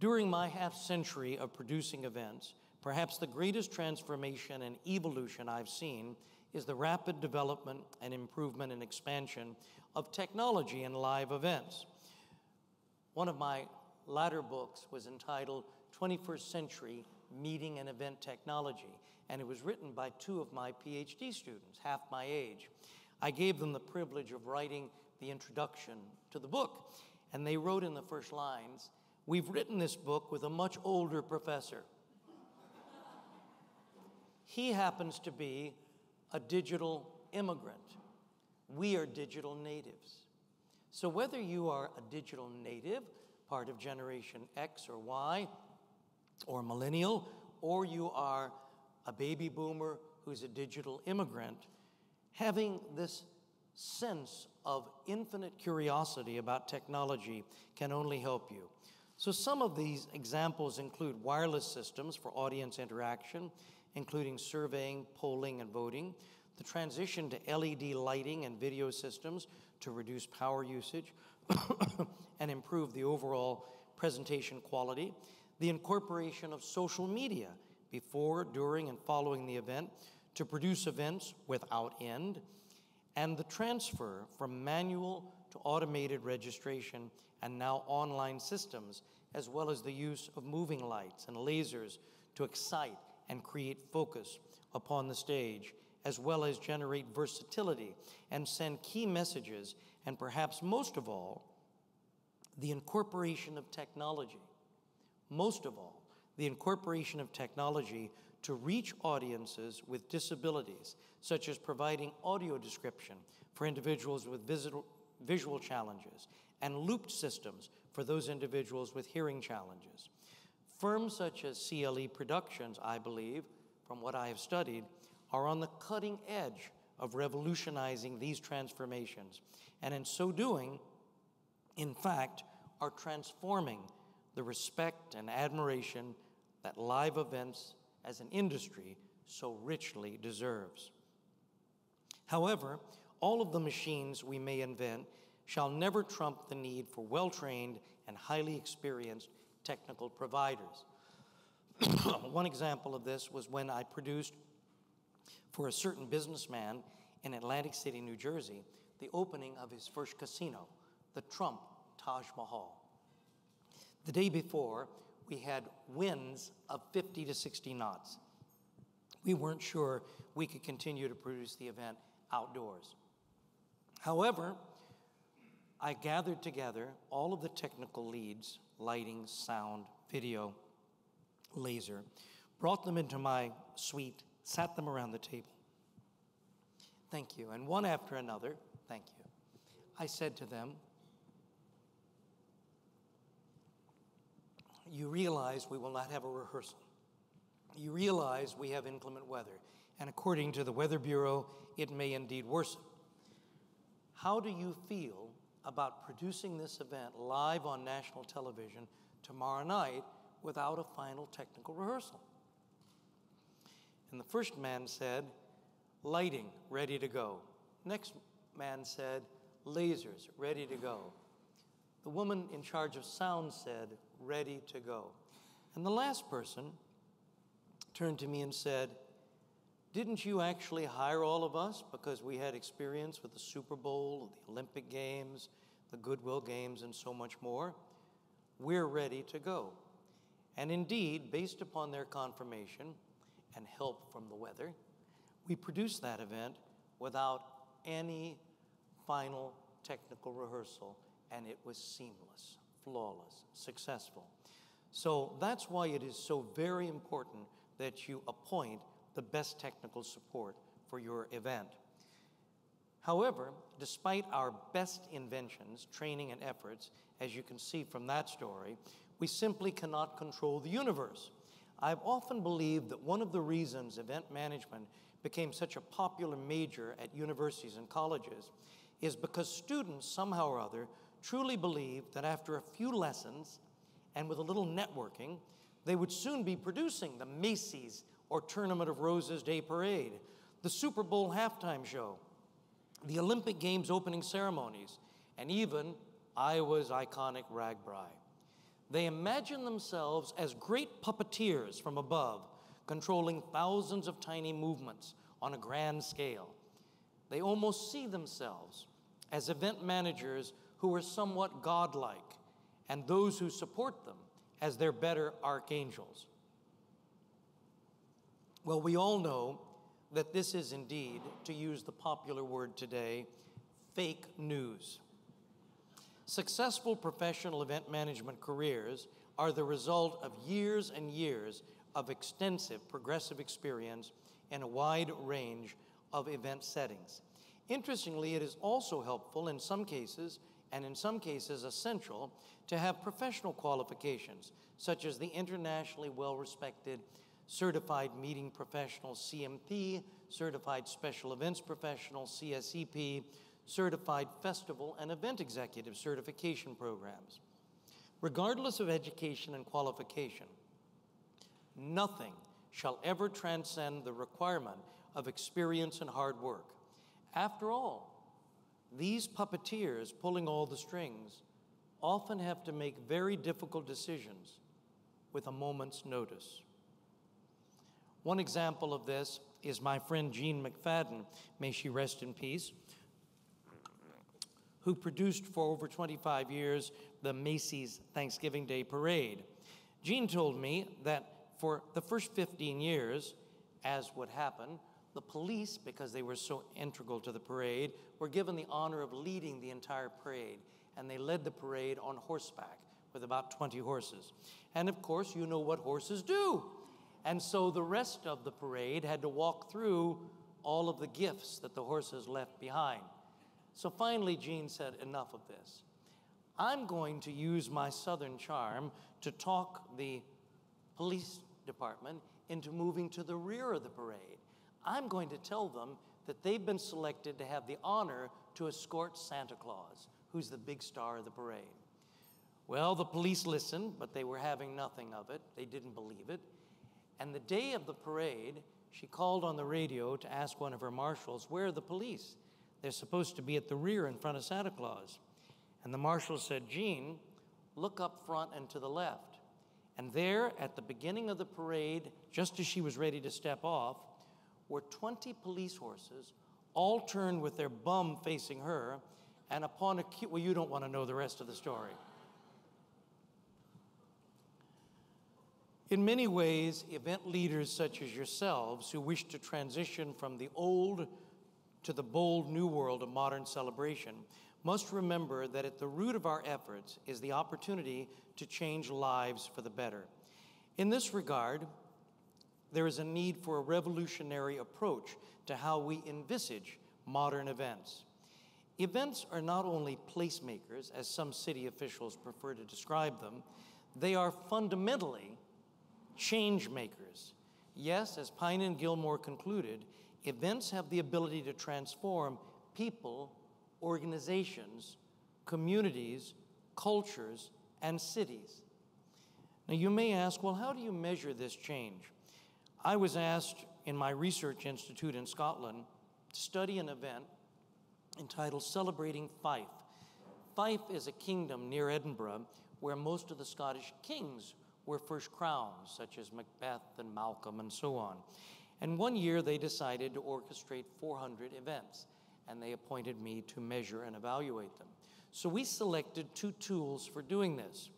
During my half century of producing events, perhaps the greatest transformation and evolution I've seen is the rapid development and improvement and expansion of technology in live events. One of my latter books was entitled 21st Century Meeting and Event Technology, and it was written by two of my PhD students, half my age. I gave them the privilege of writing the introduction to the book, and they wrote in the first lines We've written this book with a much older professor. he happens to be a digital immigrant. We are digital natives. So, whether you are a digital native, part of Generation X or Y, or millennial, or you are a baby boomer who's a digital immigrant, having this sense of infinite curiosity about technology can only help you. So, some of these examples include wireless systems for audience interaction, including surveying, polling, and voting, the transition to LED lighting and video systems to reduce power usage and improve the overall presentation quality, the incorporation of social media before, during, and following the event to produce events without end, and the transfer from manual to automated registration and now online systems, as well as the use of moving lights and lasers to excite and create focus upon the stage, as well as generate versatility and send key messages, and perhaps most of all, the incorporation of technology. Most of all, the incorporation of technology to reach audiences with disabilities, such as providing audio description for individuals with visual, challenges and looped systems for those individuals with hearing challenges. Firms such as CLE Productions, I believe, from what I have studied, are on the cutting edge of revolutionizing these transformations, and in so doing, in fact, are transforming the respect and admiration that live events as an industry so richly deserves. However, all of the machines we may invent shall never trump the need for well trained and highly experienced technical providers. One example of this was when I produced for a certain businessman in Atlantic City, New Jersey, the opening of his first casino, the Trump Taj Mahal. The day before, we had winds of 50 to 60 knots. We weren't sure we could continue to produce the event outdoors. However, I gathered together all of the technical leads lighting, sound, video, laser, brought them into my suite, sat them around the table. Thank you. And one after another, thank you. I said to them, you realize we will not have a rehearsal. You realize we have inclement weather, and according to the Weather Bureau, it may indeed worsen. How do you feel about producing this event live on national television tomorrow night without a final technical rehearsal? And the first man said, Lighting, ready to go. Next man said, Lasers, ready to go. The woman in charge of sound said, ready to go. And the last person turned to me and said, Didn't you actually hire all of us because we had experience with the Super Bowl, the Olympic Games, the Goodwill Games, and so much more? We're ready to go. And indeed, based upon their confirmation and help from the weather, we produced that event without any final technical rehearsal, and it was seamless, flawless, successful. So that's why it is so very important that you appoint the best technical support for your event. However, despite our best inventions, training, and efforts, as you can see from that story, we simply cannot control the universe. I've often believed that one of the reasons event management became such a popular major at universities and colleges is because students, somehow or other, truly believed that after a few lessons and with a little networking, they would soon be producing the Macy's or Tournament of Roses Day Parade, the Super Bowl halftime show, the Olympic Games opening ceremonies, and even Iowa's iconic RAGBRAI. They imagine themselves as great puppeteers from above, controlling thousands of tiny movements on a grand scale. They almost see themselves as event managers who are somewhat godlike, and those who support them as their better archangels. Well, we all know that this is indeed, to use the popular word today, fake news. Successful professional event management careers are the result of years and years of extensive progressive experience in a wide range of event settings. Interestingly, it is also helpful in some cases, and in some cases essential, to have professional qualifications, such as the internationally well respected Certified Meeting Professional CMP, Certified Special Events Professional CSEP, Certified Festival and Event Executive certification programs. Regardless of education and qualification, nothing shall ever transcend the requirement of experience and hard work. After all, these puppeteers pulling all the strings often have to make very difficult decisions with a moment's notice. One example of this is my friend Jean McFaddin, may she rest in peace, who produced for over 25 years the Macy's Thanksgiving Day Parade. Jean told me that for the first 15 years, as would happen, the police, because they were so integral to the parade, were given the honor of leading the entire parade. And they led the parade on horseback with about 20 horses. And of course, you know what horses do. And so the rest of the parade had to walk through all of the gifts that the horses left behind. So finally, Jean said, Enough of this. I'm going to use my southern charm to talk the police department into moving to the rear of the parade. I'm going to tell them that they've been selected to have the honor to escort Santa Claus, who's the big star of the parade. Well, the police listened, but they were having nothing of it. They didn't believe it. And the day of the parade, she called on the radio to ask one of her marshals, Where are the police? They're supposed to be at the rear in front of Santa Claus. And the marshal said, Jean, look up front and to the left. And there, at the beginning of the parade, just as she was ready to step off, were 20 police horses, all turned with their bum facing her. And upon a cue, well, you don't want to know the rest of the story. In many ways, event leaders such as yourselves who wish to transition from the old to the bold new world of modern celebration must remember that at the root of our efforts is the opportunity to change lives for the better. In this regard, there is a need for a revolutionary approach to how we envisage modern events. Events are not only placemakers, as some city officials prefer to describe them, they are fundamentally change makers. Yes, as Pine and Gilmore concluded, events have the ability to transform people, organizations, communities, cultures, and cities. Now, you may ask, well, how do you measure this change? I was asked in my research institute in Scotland to study an event entitled Celebrating Fife. Fife is a kingdom near Edinburgh where most of the Scottish kings were first crowns, such as Macbeth and Malcolm and so on. And one year they decided to orchestrate 400 events, and they appointed me to measure and evaluate them. So we selected two tools for doing this.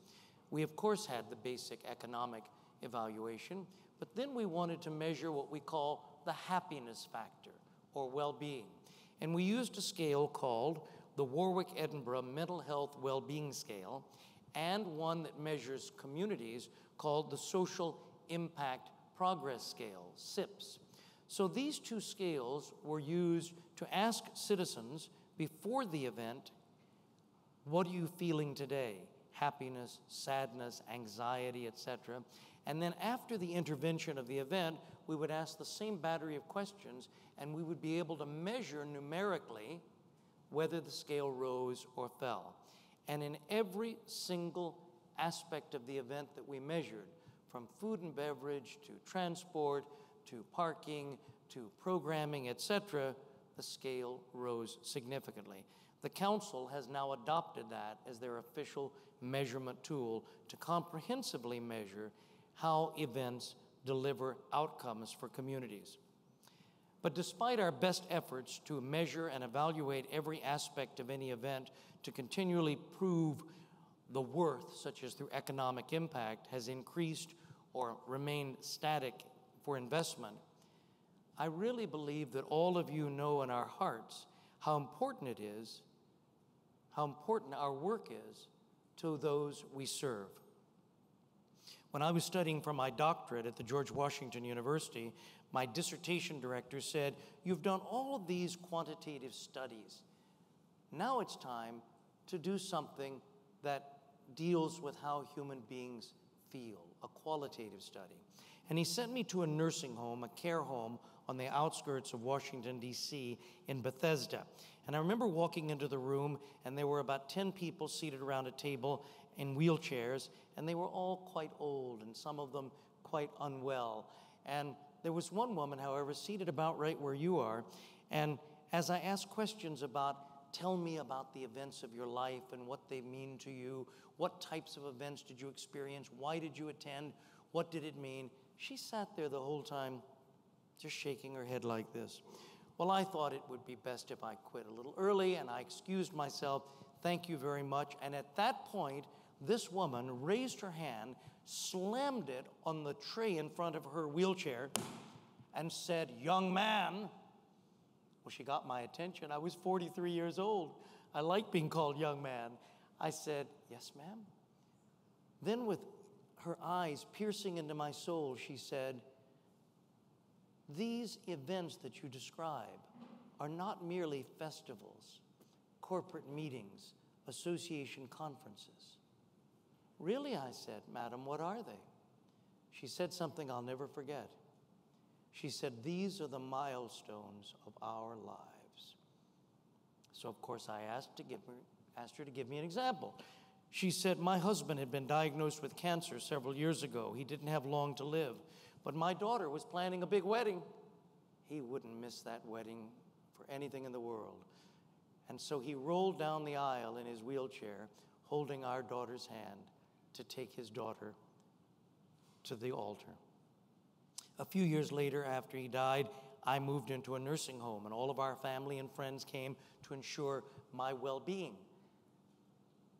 We, of course, had the basic economic evaluation, but then we wanted to measure what we call the happiness factor or well being. And we used a scale called the Warwick Edinburgh Mental Health Well-Being Scale and one that measures communities called the Social Impact Progress Scale, SIPS. So these two scales were used to ask citizens before the event, what are you feeling today? Happiness, sadness, anxiety, etc. And then after the intervention of the event, we would ask the same battery of questions and we would be able to measure numerically whether the scale rose or fell. And in every single aspect of the event that we measured, from food and beverage to transport to parking to programming, etc., the scale rose significantly. The Council has now adopted that as their official measurement tool to comprehensively measure how events deliver outcomes for communities. But despite our best efforts to measure and evaluate every aspect of any event to continually prove the worth, such as through economic impact, has increased or remained static for investment, I really believe that all of you know in our hearts how important it is, how important our work is to those we serve. When I was studying for my doctorate at the George Washington University, my dissertation director said, You've done all of these quantitative studies. Now it's time to do something that deals with how human beings feel, a qualitative study. And he sent me to a nursing home, a care home on the outskirts of Washington, D.C., in Bethesda. And I remember walking into the room, and there were about 10 people seated around a table in wheelchairs, and they were all quite old, and some of them quite unwell. And there was one woman, however, seated about right where you are, and as I asked questions about, tell me about the events of your life and what they mean to you, what types of events did you experience, why did you attend, what did it mean, she sat there the whole time just shaking her head like this. Well, I thought it would be best if I quit a little early, and I excused myself. Thank you very much. And at that point, this woman raised her hand slammed it on the tray in front of her wheelchair, and said, Young man. Well, she got my attention. I was 43 years old. I like being called young man. I said, Yes, ma'am. Then, with her eyes piercing into my soul, she said, These events that you describe are not merely festivals, corporate meetings, association conferences. Really, I said, Madam, what are they? She said something I'll never forget. She said, These are the milestones of our lives. So, of course, I asked, to give her, asked her to give me an example. She said, My husband had been diagnosed with cancer several years ago. He didn't have long to live. But my daughter was planning a big wedding. He wouldn't miss that wedding for anything in the world. And so he rolled down the aisle in his wheelchair, holding our daughter's hand to take his daughter to the altar. A few years later, after he died, I moved into a nursing home, and all of our family and friends came to ensure my well being.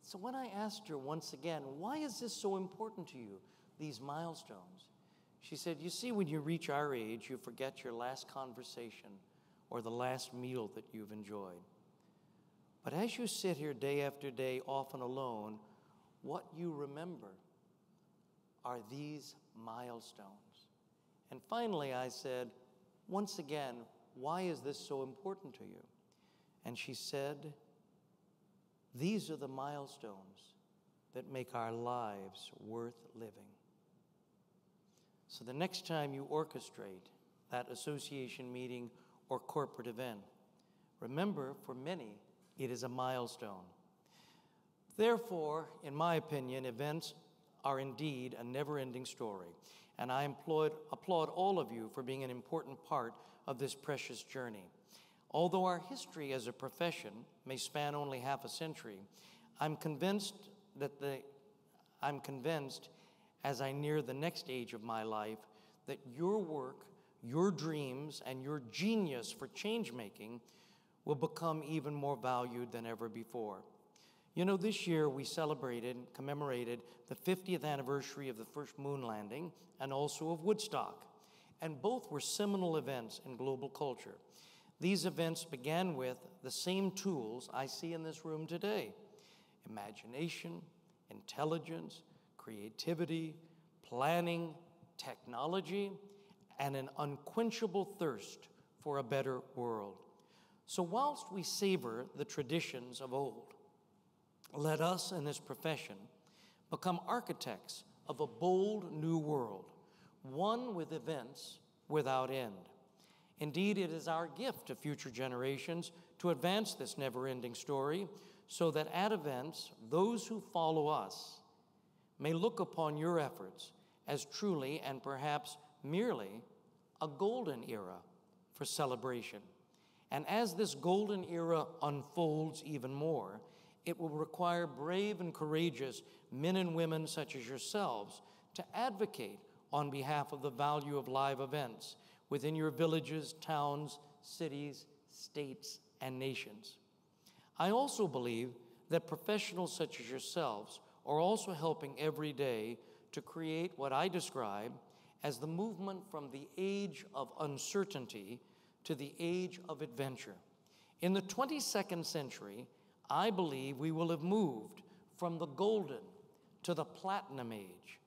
So when I asked her once again, why is this so important to you, these milestones? She said, You see, when you reach our age, you forget your last conversation or the last meal that you've enjoyed. But as you sit here day after day, often alone, what you remember are these milestones. And finally, I said, once again, why is this so important to you? And she said, These are the milestones that make our lives worth living. So the next time you orchestrate that association meeting or corporate event, remember for many, it is a milestone. Therefore, in my opinion, events are indeed a never ending story, and I employed, applaud all of you for being an important part of this precious journey. Although our history as a profession may span only half a century, I'm convinced that the I'm convinced as I near the next age of my life that your work, your dreams and your genius for change making will become even more valued than ever before. You know, this year we celebrated, commemorated the 50th anniversary of the first moon landing and also of Woodstock, and both were seminal events in global culture. These events began with the same tools I see in this room today imagination, intelligence, creativity, planning, technology, and an unquenchable thirst for a better world. So, whilst we savor the traditions of old, let us in this profession become architects of a bold new world, one with events without end. Indeed, it is our gift to future generations to advance this never ending story so that at events, those who follow us may look upon your efforts as truly and perhaps merely a golden era for celebration. And as this golden era unfolds even more, it will require brave and courageous men and women such as yourselves to advocate on behalf of the value of live events within your villages, towns, cities, states, and nations. I also believe that professionals such as yourselves are also helping every day to create what I describe as the movement from the age of uncertainty to the age of adventure. In the 22nd century, I believe we will have moved from the golden to the platinum age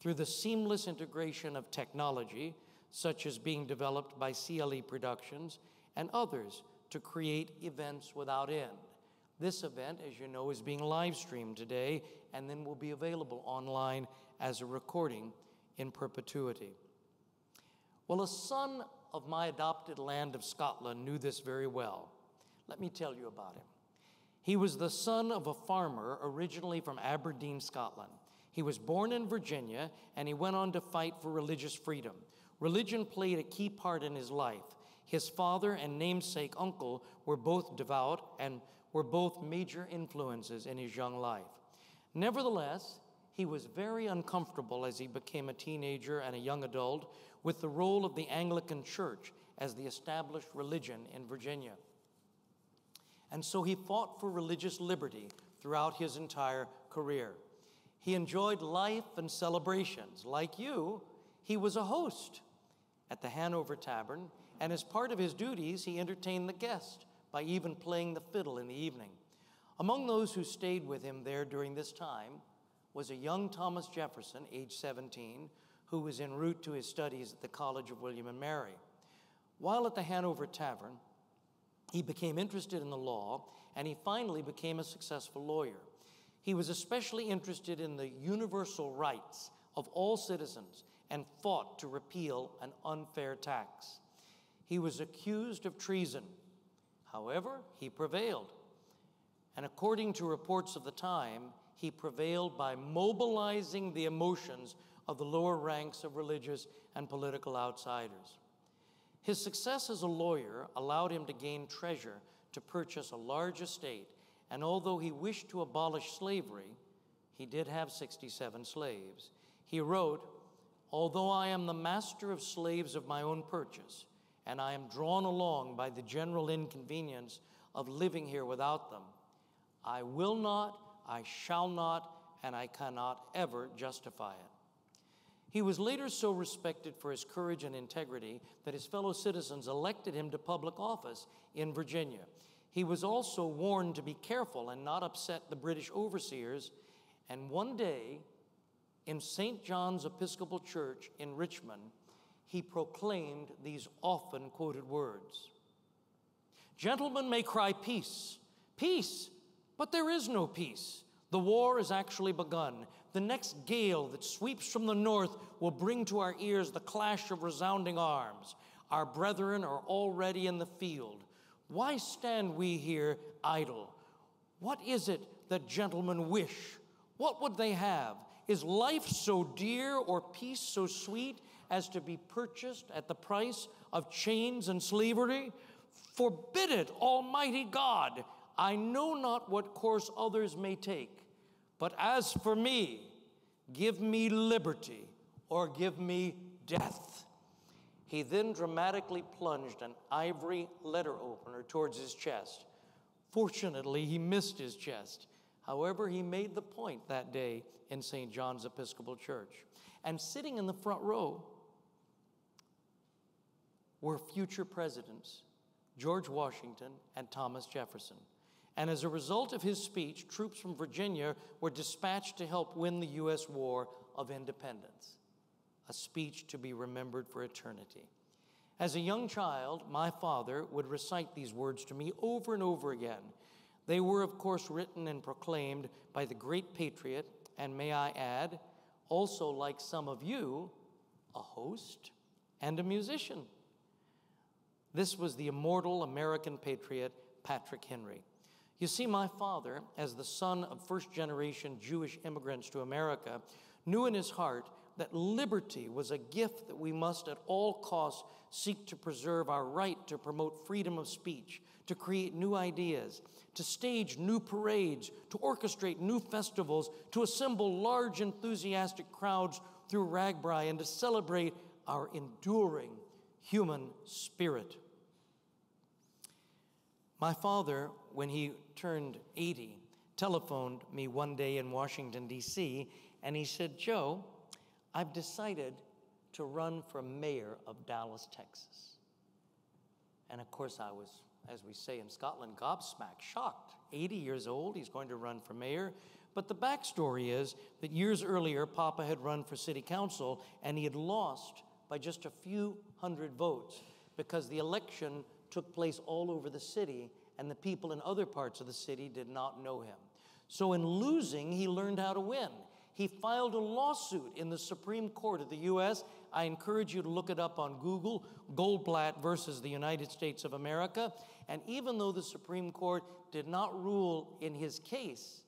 through the seamless integration of technology, such as being developed by CLE Productions and others to create events without end. This event, as you know, is being live streamed today and then will be available online as a recording in perpetuity. Well, a son of my adopted land of Scotland knew this very well. Let me tell you about him. He was the son of a farmer originally from Aberdeen, Scotland. He was born in Virginia and he went on to fight for religious freedom. Religion played a key part in his life. His father and namesake uncle were both devout and were both major influences in his young life. Nevertheless, he was very uncomfortable as he became a teenager and a young adult with the role of the Anglican Church as the established religion in Virginia. And so he fought for religious liberty throughout his entire career. He enjoyed life and celebrations. Like you, he was a host at the Hanover Tavern, and as part of his duties, he entertained the guest by even playing the fiddle in the evening. Among those who stayed with him there during this time was a young Thomas Jefferson, age 17, who was en route to his studies at the College of William and Mary. While at the Hanover Tavern, he became interested in the law and he finally became a successful lawyer. He was especially interested in the universal rights of all citizens and fought to repeal an unfair tax. He was accused of treason. However, he prevailed. And according to reports of the time, he prevailed by mobilizing the emotions of the lower ranks of religious and political outsiders. His success as a lawyer allowed him to gain treasure to purchase a large estate, and although he wished to abolish slavery, he did have 67 slaves. He wrote, Although I am the master of slaves of my own purchase, and I am drawn along by the general inconvenience of living here without them, I will not, I shall not, and I cannot ever justify it. He was later so respected for his courage and integrity that his fellow citizens elected him to public office in Virginia. He was also warned to be careful and not upset the British overseers. And one day, in St. John's Episcopal Church in Richmond, he proclaimed these often quoted words Gentlemen may cry peace, peace, but there is no peace. The war is actually begun. The next gale that sweeps from the north will bring to our ears the clash of resounding arms. Our brethren are already in the field. Why stand we here idle? What is it that gentlemen wish? What would they have? Is life so dear or peace so sweet as to be purchased at the price of chains and slavery? Forbid it, Almighty God. I know not what course others may take, but as for me, give me liberty or give me death. He then dramatically plunged an ivory letter opener towards his chest. Fortunately, he missed his chest. However, he made the point that day in St. John's Episcopal Church. And sitting in the front row were future presidents George Washington and Thomas Jefferson. And as a result of his speech, troops from Virginia were dispatched to help win the U.S. War of Independence, a speech to be remembered for eternity. As a young child, my father would recite these words to me over and over again. They were, of course, written and proclaimed by the great patriot, and may I add, also like some of you, a host and a musician. This was the immortal American patriot, Patrick Henry. You see, my father, as the son of first generation Jewish immigrants to America, knew in his heart that liberty was a gift that we must at all costs seek to preserve our right to promote freedom of speech, to create new ideas, to stage new parades, to orchestrate new festivals, to assemble large enthusiastic crowds through RAGBRAI, and to celebrate our enduring human spirit. My father, when he turned 80, telephoned me one day in Washington, D.C., and he said, Joe, I've decided to run for mayor of Dallas, Texas. And of course, I was, as we say in Scotland, gobsmacked, shocked. 80 years old, he's going to run for mayor. But the backstory is that years earlier, Papa had run for city council and he had lost by just a few hundred votes because the election took place all over the city and the people in other parts of the city did not know him. So, in losing, he learned how to win. He filed a lawsuit in the Supreme Court of the U.S. I encourage you to look it up on Google Goldblatt versus the United States of America. And even though the Supreme Court did not rule in his case,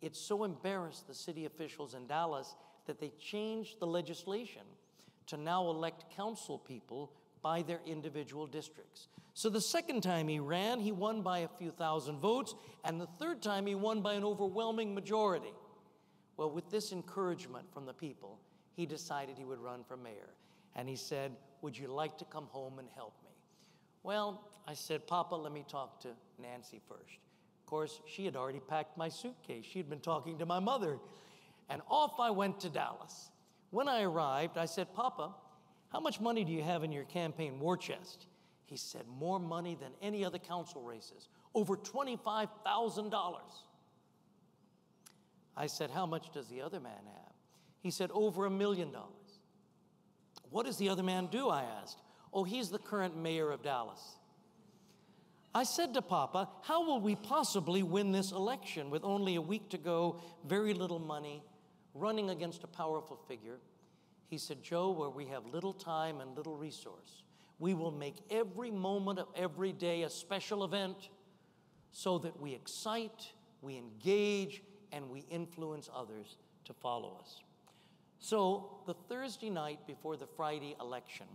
it so embarrassed the city officials in Dallas that they changed the legislation to now elect council people by their individual districts. So the second time he ran, he won by a few thousand votes, and the third time he won by an overwhelming majority. Well, with this encouragement from the people, he decided he would run for mayor. And he said, Would you like to come home and help me? Well, I said, Papa, let me talk to Nancy first. Of course, she had already packed my suitcase. She had been talking to my mother. And off I went to Dallas. When I arrived, I said, Papa, how much money do you have in your campaign war chest? He said, More money than any other council races, over $25,000. I said, How much does the other man have? He said, Over a million dollars. What does the other man do? I asked. Oh, he's the current mayor of Dallas. I said to Papa, How will we possibly win this election with only a week to go, very little money, running against a powerful figure? He said, Joe, where we have little time and little resource, we will make every moment of every day a special event so that we excite, we engage, and we influence others to follow us. So, the Thursday night before the Friday election,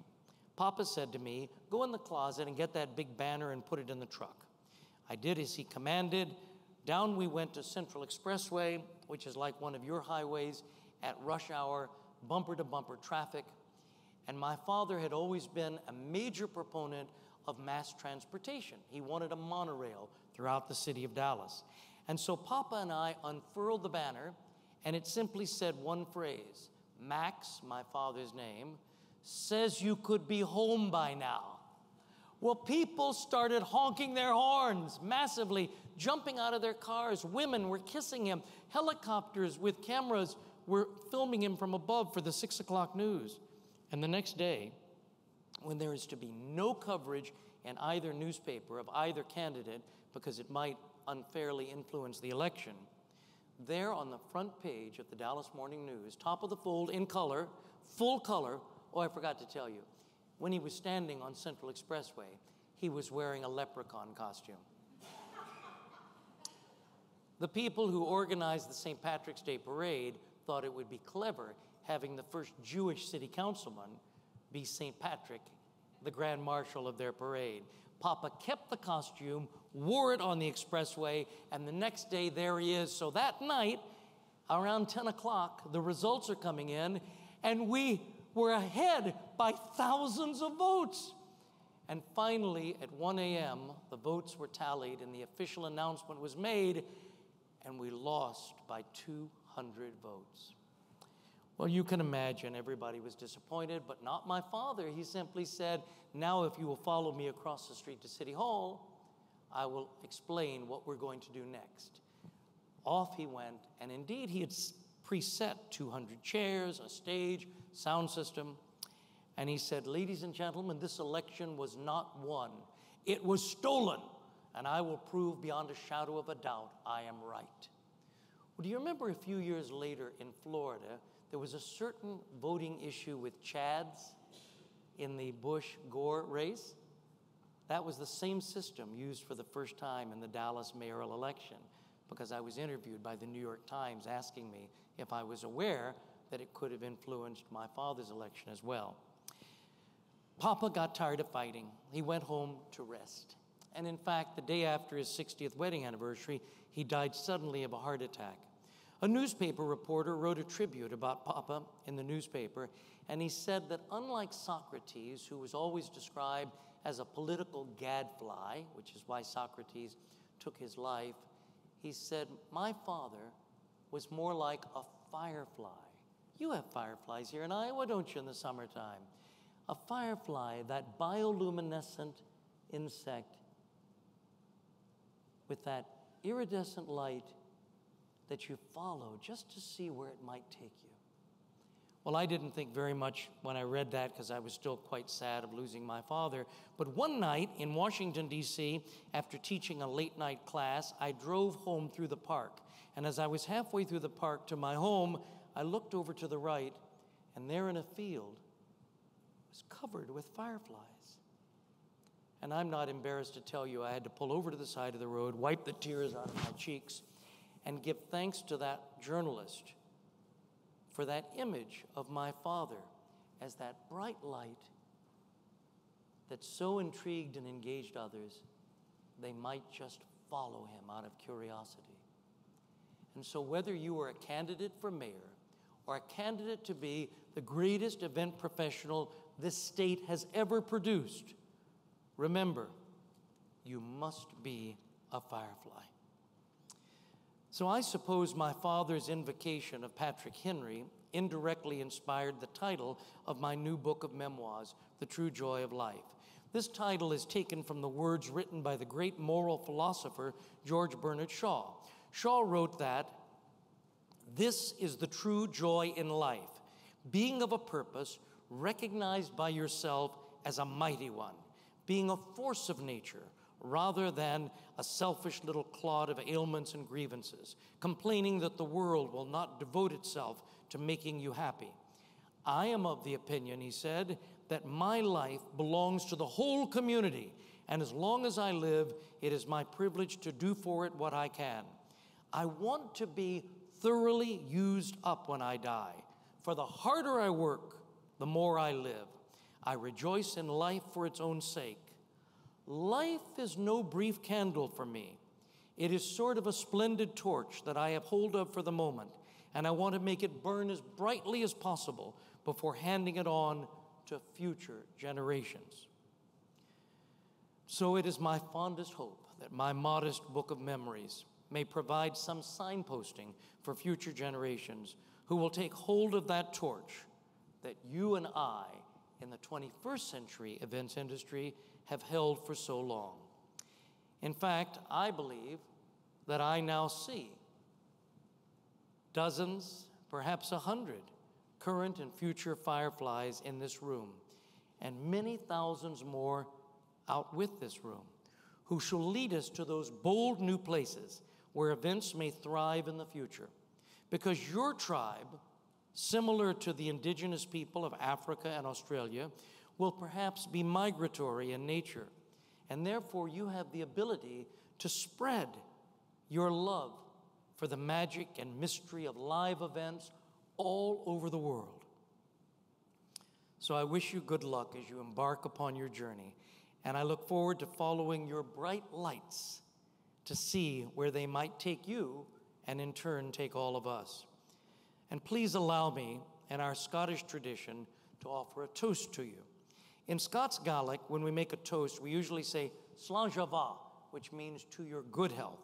Papa said to me, Go in the closet and get that big banner and put it in the truck. I did as he commanded. Down we went to Central Expressway, which is like one of your highways, at rush hour, bumper to bumper traffic. And my father had always been a major proponent of mass transportation. He wanted a monorail throughout the city of Dallas. And so Papa and I unfurled the banner, and it simply said one phrase Max, my father's name, says you could be home by now. Well, people started honking their horns massively, jumping out of their cars. Women were kissing him. Helicopters with cameras were filming him from above for the six o'clock news. And the next day, when there is to be no coverage in either newspaper of either candidate because it might unfairly influence the election, there on the front page of the Dallas Morning News, top of the fold in color, full color, oh, I forgot to tell you, when he was standing on Central Expressway, he was wearing a leprechaun costume. the people who organized the St. Patrick's Day parade thought it would be clever having the first Jewish city councilman be St. Patrick, the grand marshal of their parade. Papa kept the costume, wore it on the expressway, and the next day there he is. So that night, around 10 o'clock, the results are coming in, and we were ahead by thousands of votes. And finally, at 1 a.m., the votes were tallied and the official announcement was made, and we lost by 200 votes. Well, you can imagine everybody was disappointed, but not my father. He simply said, Now, if you will follow me across the street to City Hall, I will explain what we're going to do next. Off he went, and indeed, he had preset 200 chairs, a stage, sound system. And he said, Ladies and gentlemen, this election was not won, it was stolen. And I will prove beyond a shadow of a doubt I am right. Well, do you remember a few years later in Florida, there was a certain voting issue with Chads in the Bush Gore race? That was the same system used for the first time in the Dallas mayoral election because I was interviewed by the New York Times asking me if I was aware that it could have influenced my father's election as well. Papa got tired of fighting. He went home to rest. And in fact, the day after his 60th wedding anniversary, he died suddenly of a heart attack. A newspaper reporter wrote a tribute about Papa in the newspaper, and he said that unlike Socrates, who was always described as a political gadfly, which is why Socrates took his life, he said, My father was more like a firefly. You have fireflies here in Iowa, don't you, in the summertime? A firefly, that bioluminescent insect with that iridescent light that you follow just to see where it might take you. Well, I didn't think very much when I read that because I was still quite sad of losing my father. But one night in Washington, D.C., after teaching a late night class, I drove home through the park. And as I was halfway through the park to my home, I looked over to the right, and there in a field was covered with fireflies. And I'm not embarrassed to tell you, I had to pull over to the side of the road, wipe the tears out of my cheeks, and give thanks to that journalist for that image of my Father as that bright light that so intrigued and engaged others, they might just follow him out of curiosity. And so, whether you are a candidate for mayor or a candidate to be the greatest event professional this state has ever produced, remember, you must be a firefly. So I suppose my father's invocation of Patrick Henry indirectly inspired the title of my new book of memoirs, The True Joy of Life. This title is taken from the words written by the great moral philosopher George Bernard Shaw. Shaw wrote that this is the true joy in life, being of a purpose recognized by yourself as a mighty one, being a force of nature rather than a selfish little clod of ailments and grievances, complaining that the world will not devote itself to making you happy. I am of the opinion, he said, that my life belongs to the whole community, and as long as I live, it is my privilege to do for it what I can. I want to be thoroughly used up when I die, for the harder I work, the more I live. I rejoice in life for its own sake. Life is no brief candle for me. It is sort of a splendid torch that I have hold of for the moment, and I want to make it burn as brightly as possible before handing it on to future generations. So it is my fondest hope that my modest book of memories may provide some signposting for future generations who will take hold of that torch that you and I in the 21st century events industry have held for so long. In fact, I believe that I now see dozens, perhaps a hundred, current and future fireflies in this room, and many thousands more out with this room, who shall lead us to those bold new places where events may thrive in the future. Because your tribe, similar to the indigenous people of Africa and Australia, will perhaps be migratory in nature, and therefore you have the ability to spread your love for the magic and mystery of live events all over the world. So I wish you good luck as you embark upon your journey, and I look forward to following your bright lights to see where they might take you and in turn take all of us. And please allow me, in our Scottish tradition, to offer a toast to you. In Scots Gaelic, when we make a toast, we usually say Slàinte which means to your good health.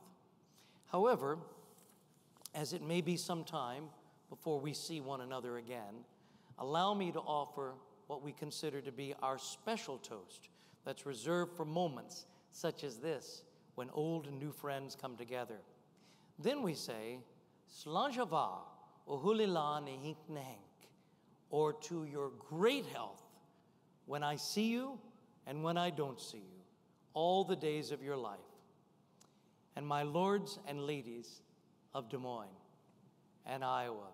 However, as it may be some time before we see one another again, allow me to offer what we consider to be our special toast that's reserved for moments such as this when old and new friends come together. Then we say, Slàinte Ohulilan or to your great health when I see you and when I don't see you, all the days of your life. And my lords and ladies of Des Moines and Iowa,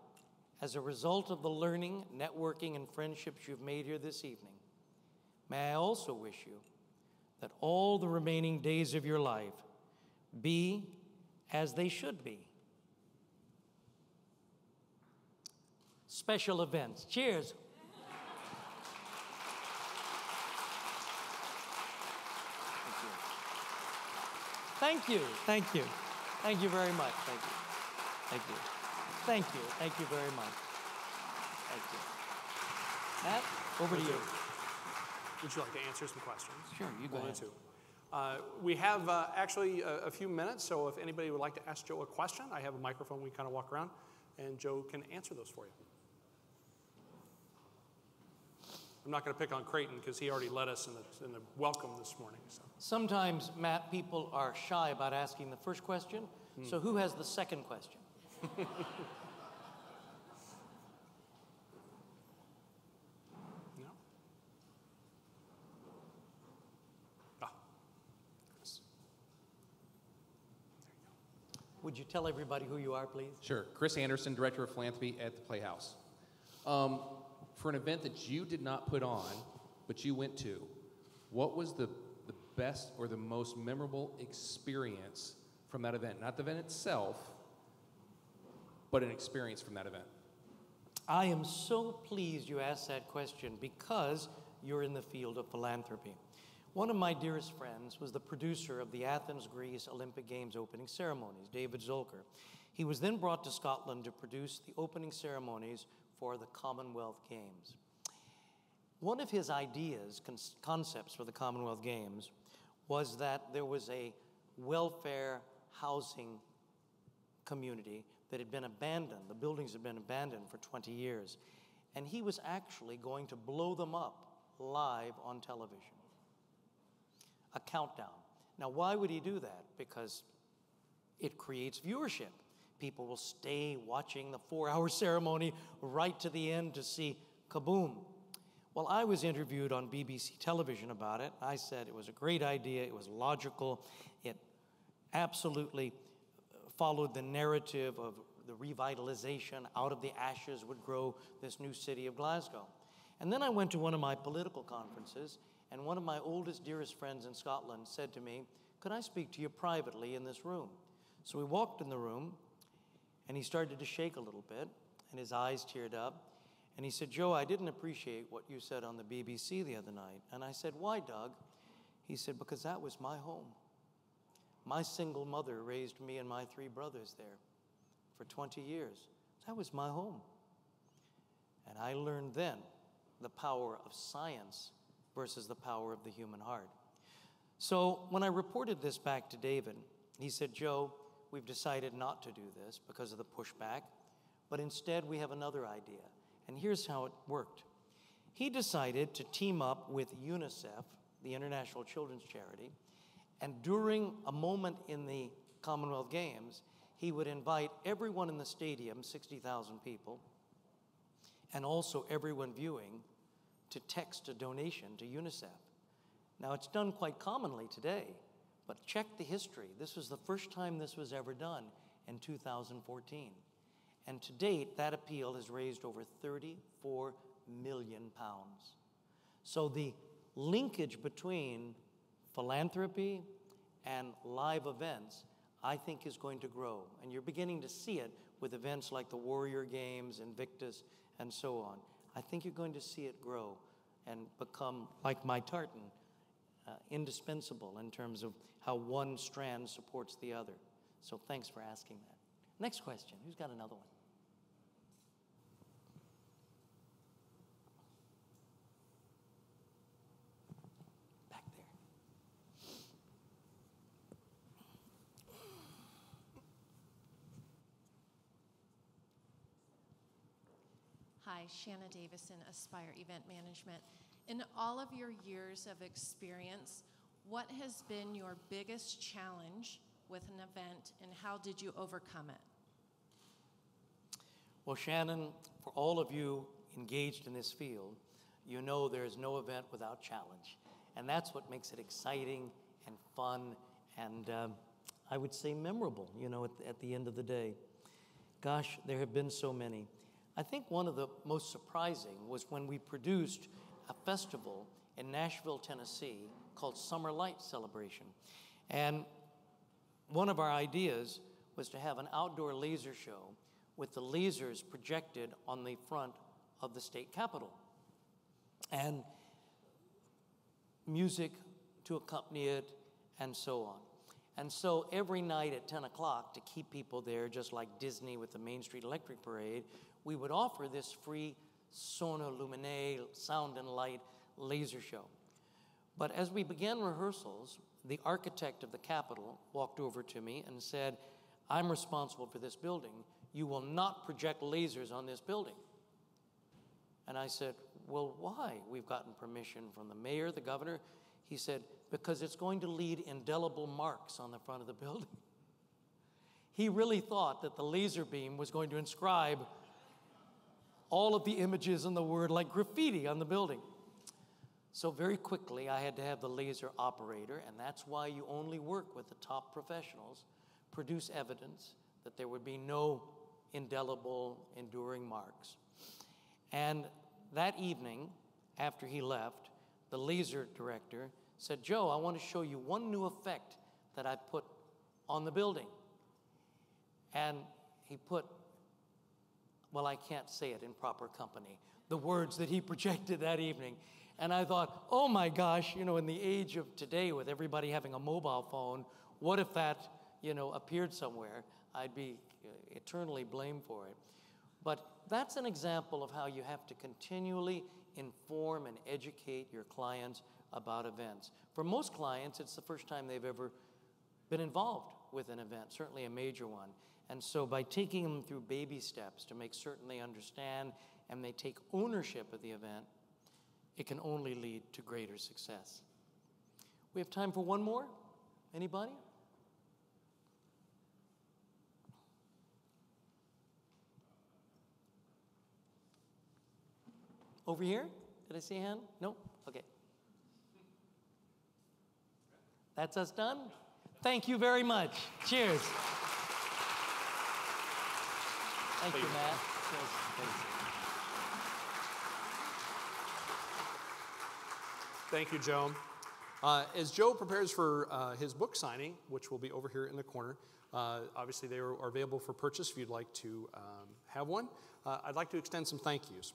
as a result of the learning, networking, and friendships you've made here this evening, may I also wish you that all the remaining days of your life be as they should be. Special events. Cheers. Thank you. Thank you. Thank you very much. Thank you. Thank you. Thank you. Thank you very much. Thank you. Matt, over to you. Would you like to answer some questions? Sure, you go One ahead. two. Uh, we have uh, actually a, a few minutes, so if anybody would like to ask Joe a question, I have a microphone. We kind of walk around, and Joe can answer those for you. I'm not going to pick on Creighton because he already led us in the, in the welcome this morning. So. Sometimes, Matt, people are shy about asking the first question. So, who has the second question? No? Ah. Chris. There you go. Would you tell everybody who you are, please? Sure. Chris Anderson, Director of Philanthropy at the Playhouse. Um, for an event that you did not put on, but you went to, what was the, the best or the most memorable experience from that event? Not the event itself, but an experience from that event. I am so pleased you asked that question because you're in the field of philanthropy. One of my dearest friends was the producer of the Athens, Greece Olympic Games opening ceremonies, David Zolkwer. He was then brought to Scotland to produce the opening ceremonies for the Commonwealth Games. One of his ideas, con- concepts for the Commonwealth Games, was that there was a welfare housing community that had been abandoned. The buildings had been abandoned for 20 years. And he was actually going to blow them up live on television. A countdown. Now, why would he do that? Because it creates viewership. People will stay watching the four hour ceremony right to the end to see kaboom. Well, I was interviewed on BBC television about it. I said it was a great idea, it was logical, it absolutely uh, followed the narrative of the revitalization. Out of the ashes would grow this new city of Glasgow. And then I went to one of my political conferences, and one of my oldest, dearest friends in Scotland said to me, Could I speak to you privately in this room? So we walked in the room, and he started to shake a little bit, and his eyes teared up. And he said, Joe, I didn't appreciate what you said on the BBC the other night. And I said, Why, Doug? He said, Because that was my home. My single mother raised me and my three brothers there for 20 years. That was my home. And I learned then the power of science versus the power of the human heart. So when I reported this back to David, he said, Joe, we've decided not to do this because of the pushback, but instead we have another idea. And here's how it worked. He decided to team up with UNICEF, the International Children's Charity, and during a moment in the Commonwealth Games, he would invite everyone in the stadium, 60,000 people, and also everyone viewing, to text a donation to UNICEF. Now, it's done quite commonly today, but check the history. This was the first time this was ever done in 2014. And to date, that appeal has raised over 34 million pounds. So the linkage between philanthropy and live events, I think, is going to grow. And you're beginning to see it with events like the Warrior Games, Invictus, and so on. I think you're going to see it grow and become, like my tartan, uh, indispensable in terms of how one strand supports the other. So thanks for asking that. Next question. Who's got another one? Back there. Hi, Shanna Davison, Aspire Event Management. In all of your years of experience, what has been your biggest challenge with an event and how did you overcome it? Well, Shannon, for all of you engaged in this field, you know there is no event without challenge. And that's what makes it exciting and fun and um, I would say memorable, you know, at, at the end of the day. Gosh, there have been so many. I think one of the most surprising was when we produced a festival in Nashville, Tennessee called Summer Light Celebration. And one of our ideas was to have an outdoor laser show with the lasers projected on the front of the state capitol. And music to accompany it, and so on. And so every night at 10 o'clock, to keep people there, just like Disney with the Main Street Electric Parade, we would offer this free son et lumière sound and light laser show. But as we began rehearsals, the architect of the Capitol walked over to me and said, I'm responsible for this building. You will not project lasers on this building. And I said, Well, why? We've gotten permission from the mayor, the governor. He said, Because it's going to lead indelible marks on the front of the building. He really thought that the laser beam was going to inscribe all of the images in the word like graffiti on the building. So, very quickly, I had to have the laser operator, and that's why you only work with the top professionals, produce evidence that there would be no indelible, enduring marks. And that evening, after he left, the laser director said, Joe, I want to show you one new effect that I put on the building. And he put, well, I can't say it in proper company, the words that he projected that evening. And I thought, oh my gosh, you know, in the age of today with everybody having a mobile phone, what if that, you know, appeared somewhere? I'd be uh, eternally blamed for it. But that's an example of how you have to continually inform and educate your clients about events. For most clients, it's the first time they've ever been involved with an event, certainly a major one. And so by taking them through baby steps to make certain they understand and they take ownership of the event, it can only lead to greater success. We have time for one more? Anybody? Over here? Did I see a hand? No? Okay. That's us done. Thank you very much. Cheers. Thank you, Matt. Thank you, Joe. Uh, as Joe prepares for uh, his book signing, which will be over here in the corner, uh, obviously they are, are, available for purchase if you'd like to um, have one. Uh, I'd like to extend some thank yous.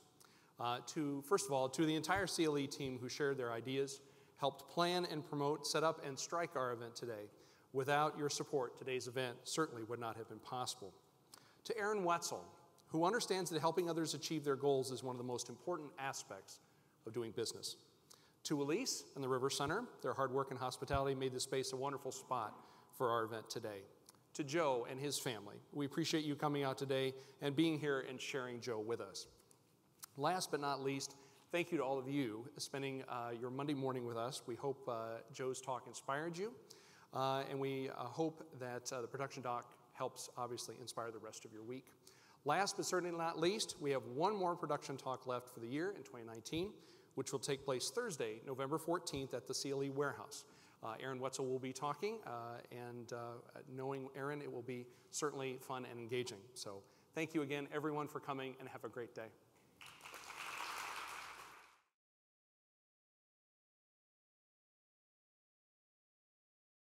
Uh, to, first of all, to the entire CLE team who shared their ideas, helped plan and promote, set up, and strike our event today. Without your support, today's event certainly would not have been possible. To Aaron Wetzel, who understands that helping others achieve their goals is one of the most important aspects of doing business. To Elise and the River Center, their hard work and hospitality made this space a wonderful spot for our event today. To Joe and his family, we appreciate you coming out today and being here and sharing Joe with us. Last but not least, thank you to all of you spending uh, your Monday morning with us. We hope uh, Joe's talk inspired you, uh, and we uh, hope that uh, the production talk helps obviously inspire the rest of your week. Last but certainly not least, we have one more production talk left for the year in 2019, which will take place Thursday, November 14th at the CLE Warehouse. Uh, Aaron Wetzel will be talking, and knowing Aaron, it will be certainly fun and engaging. So, thank you again, everyone, for coming, and have a great day.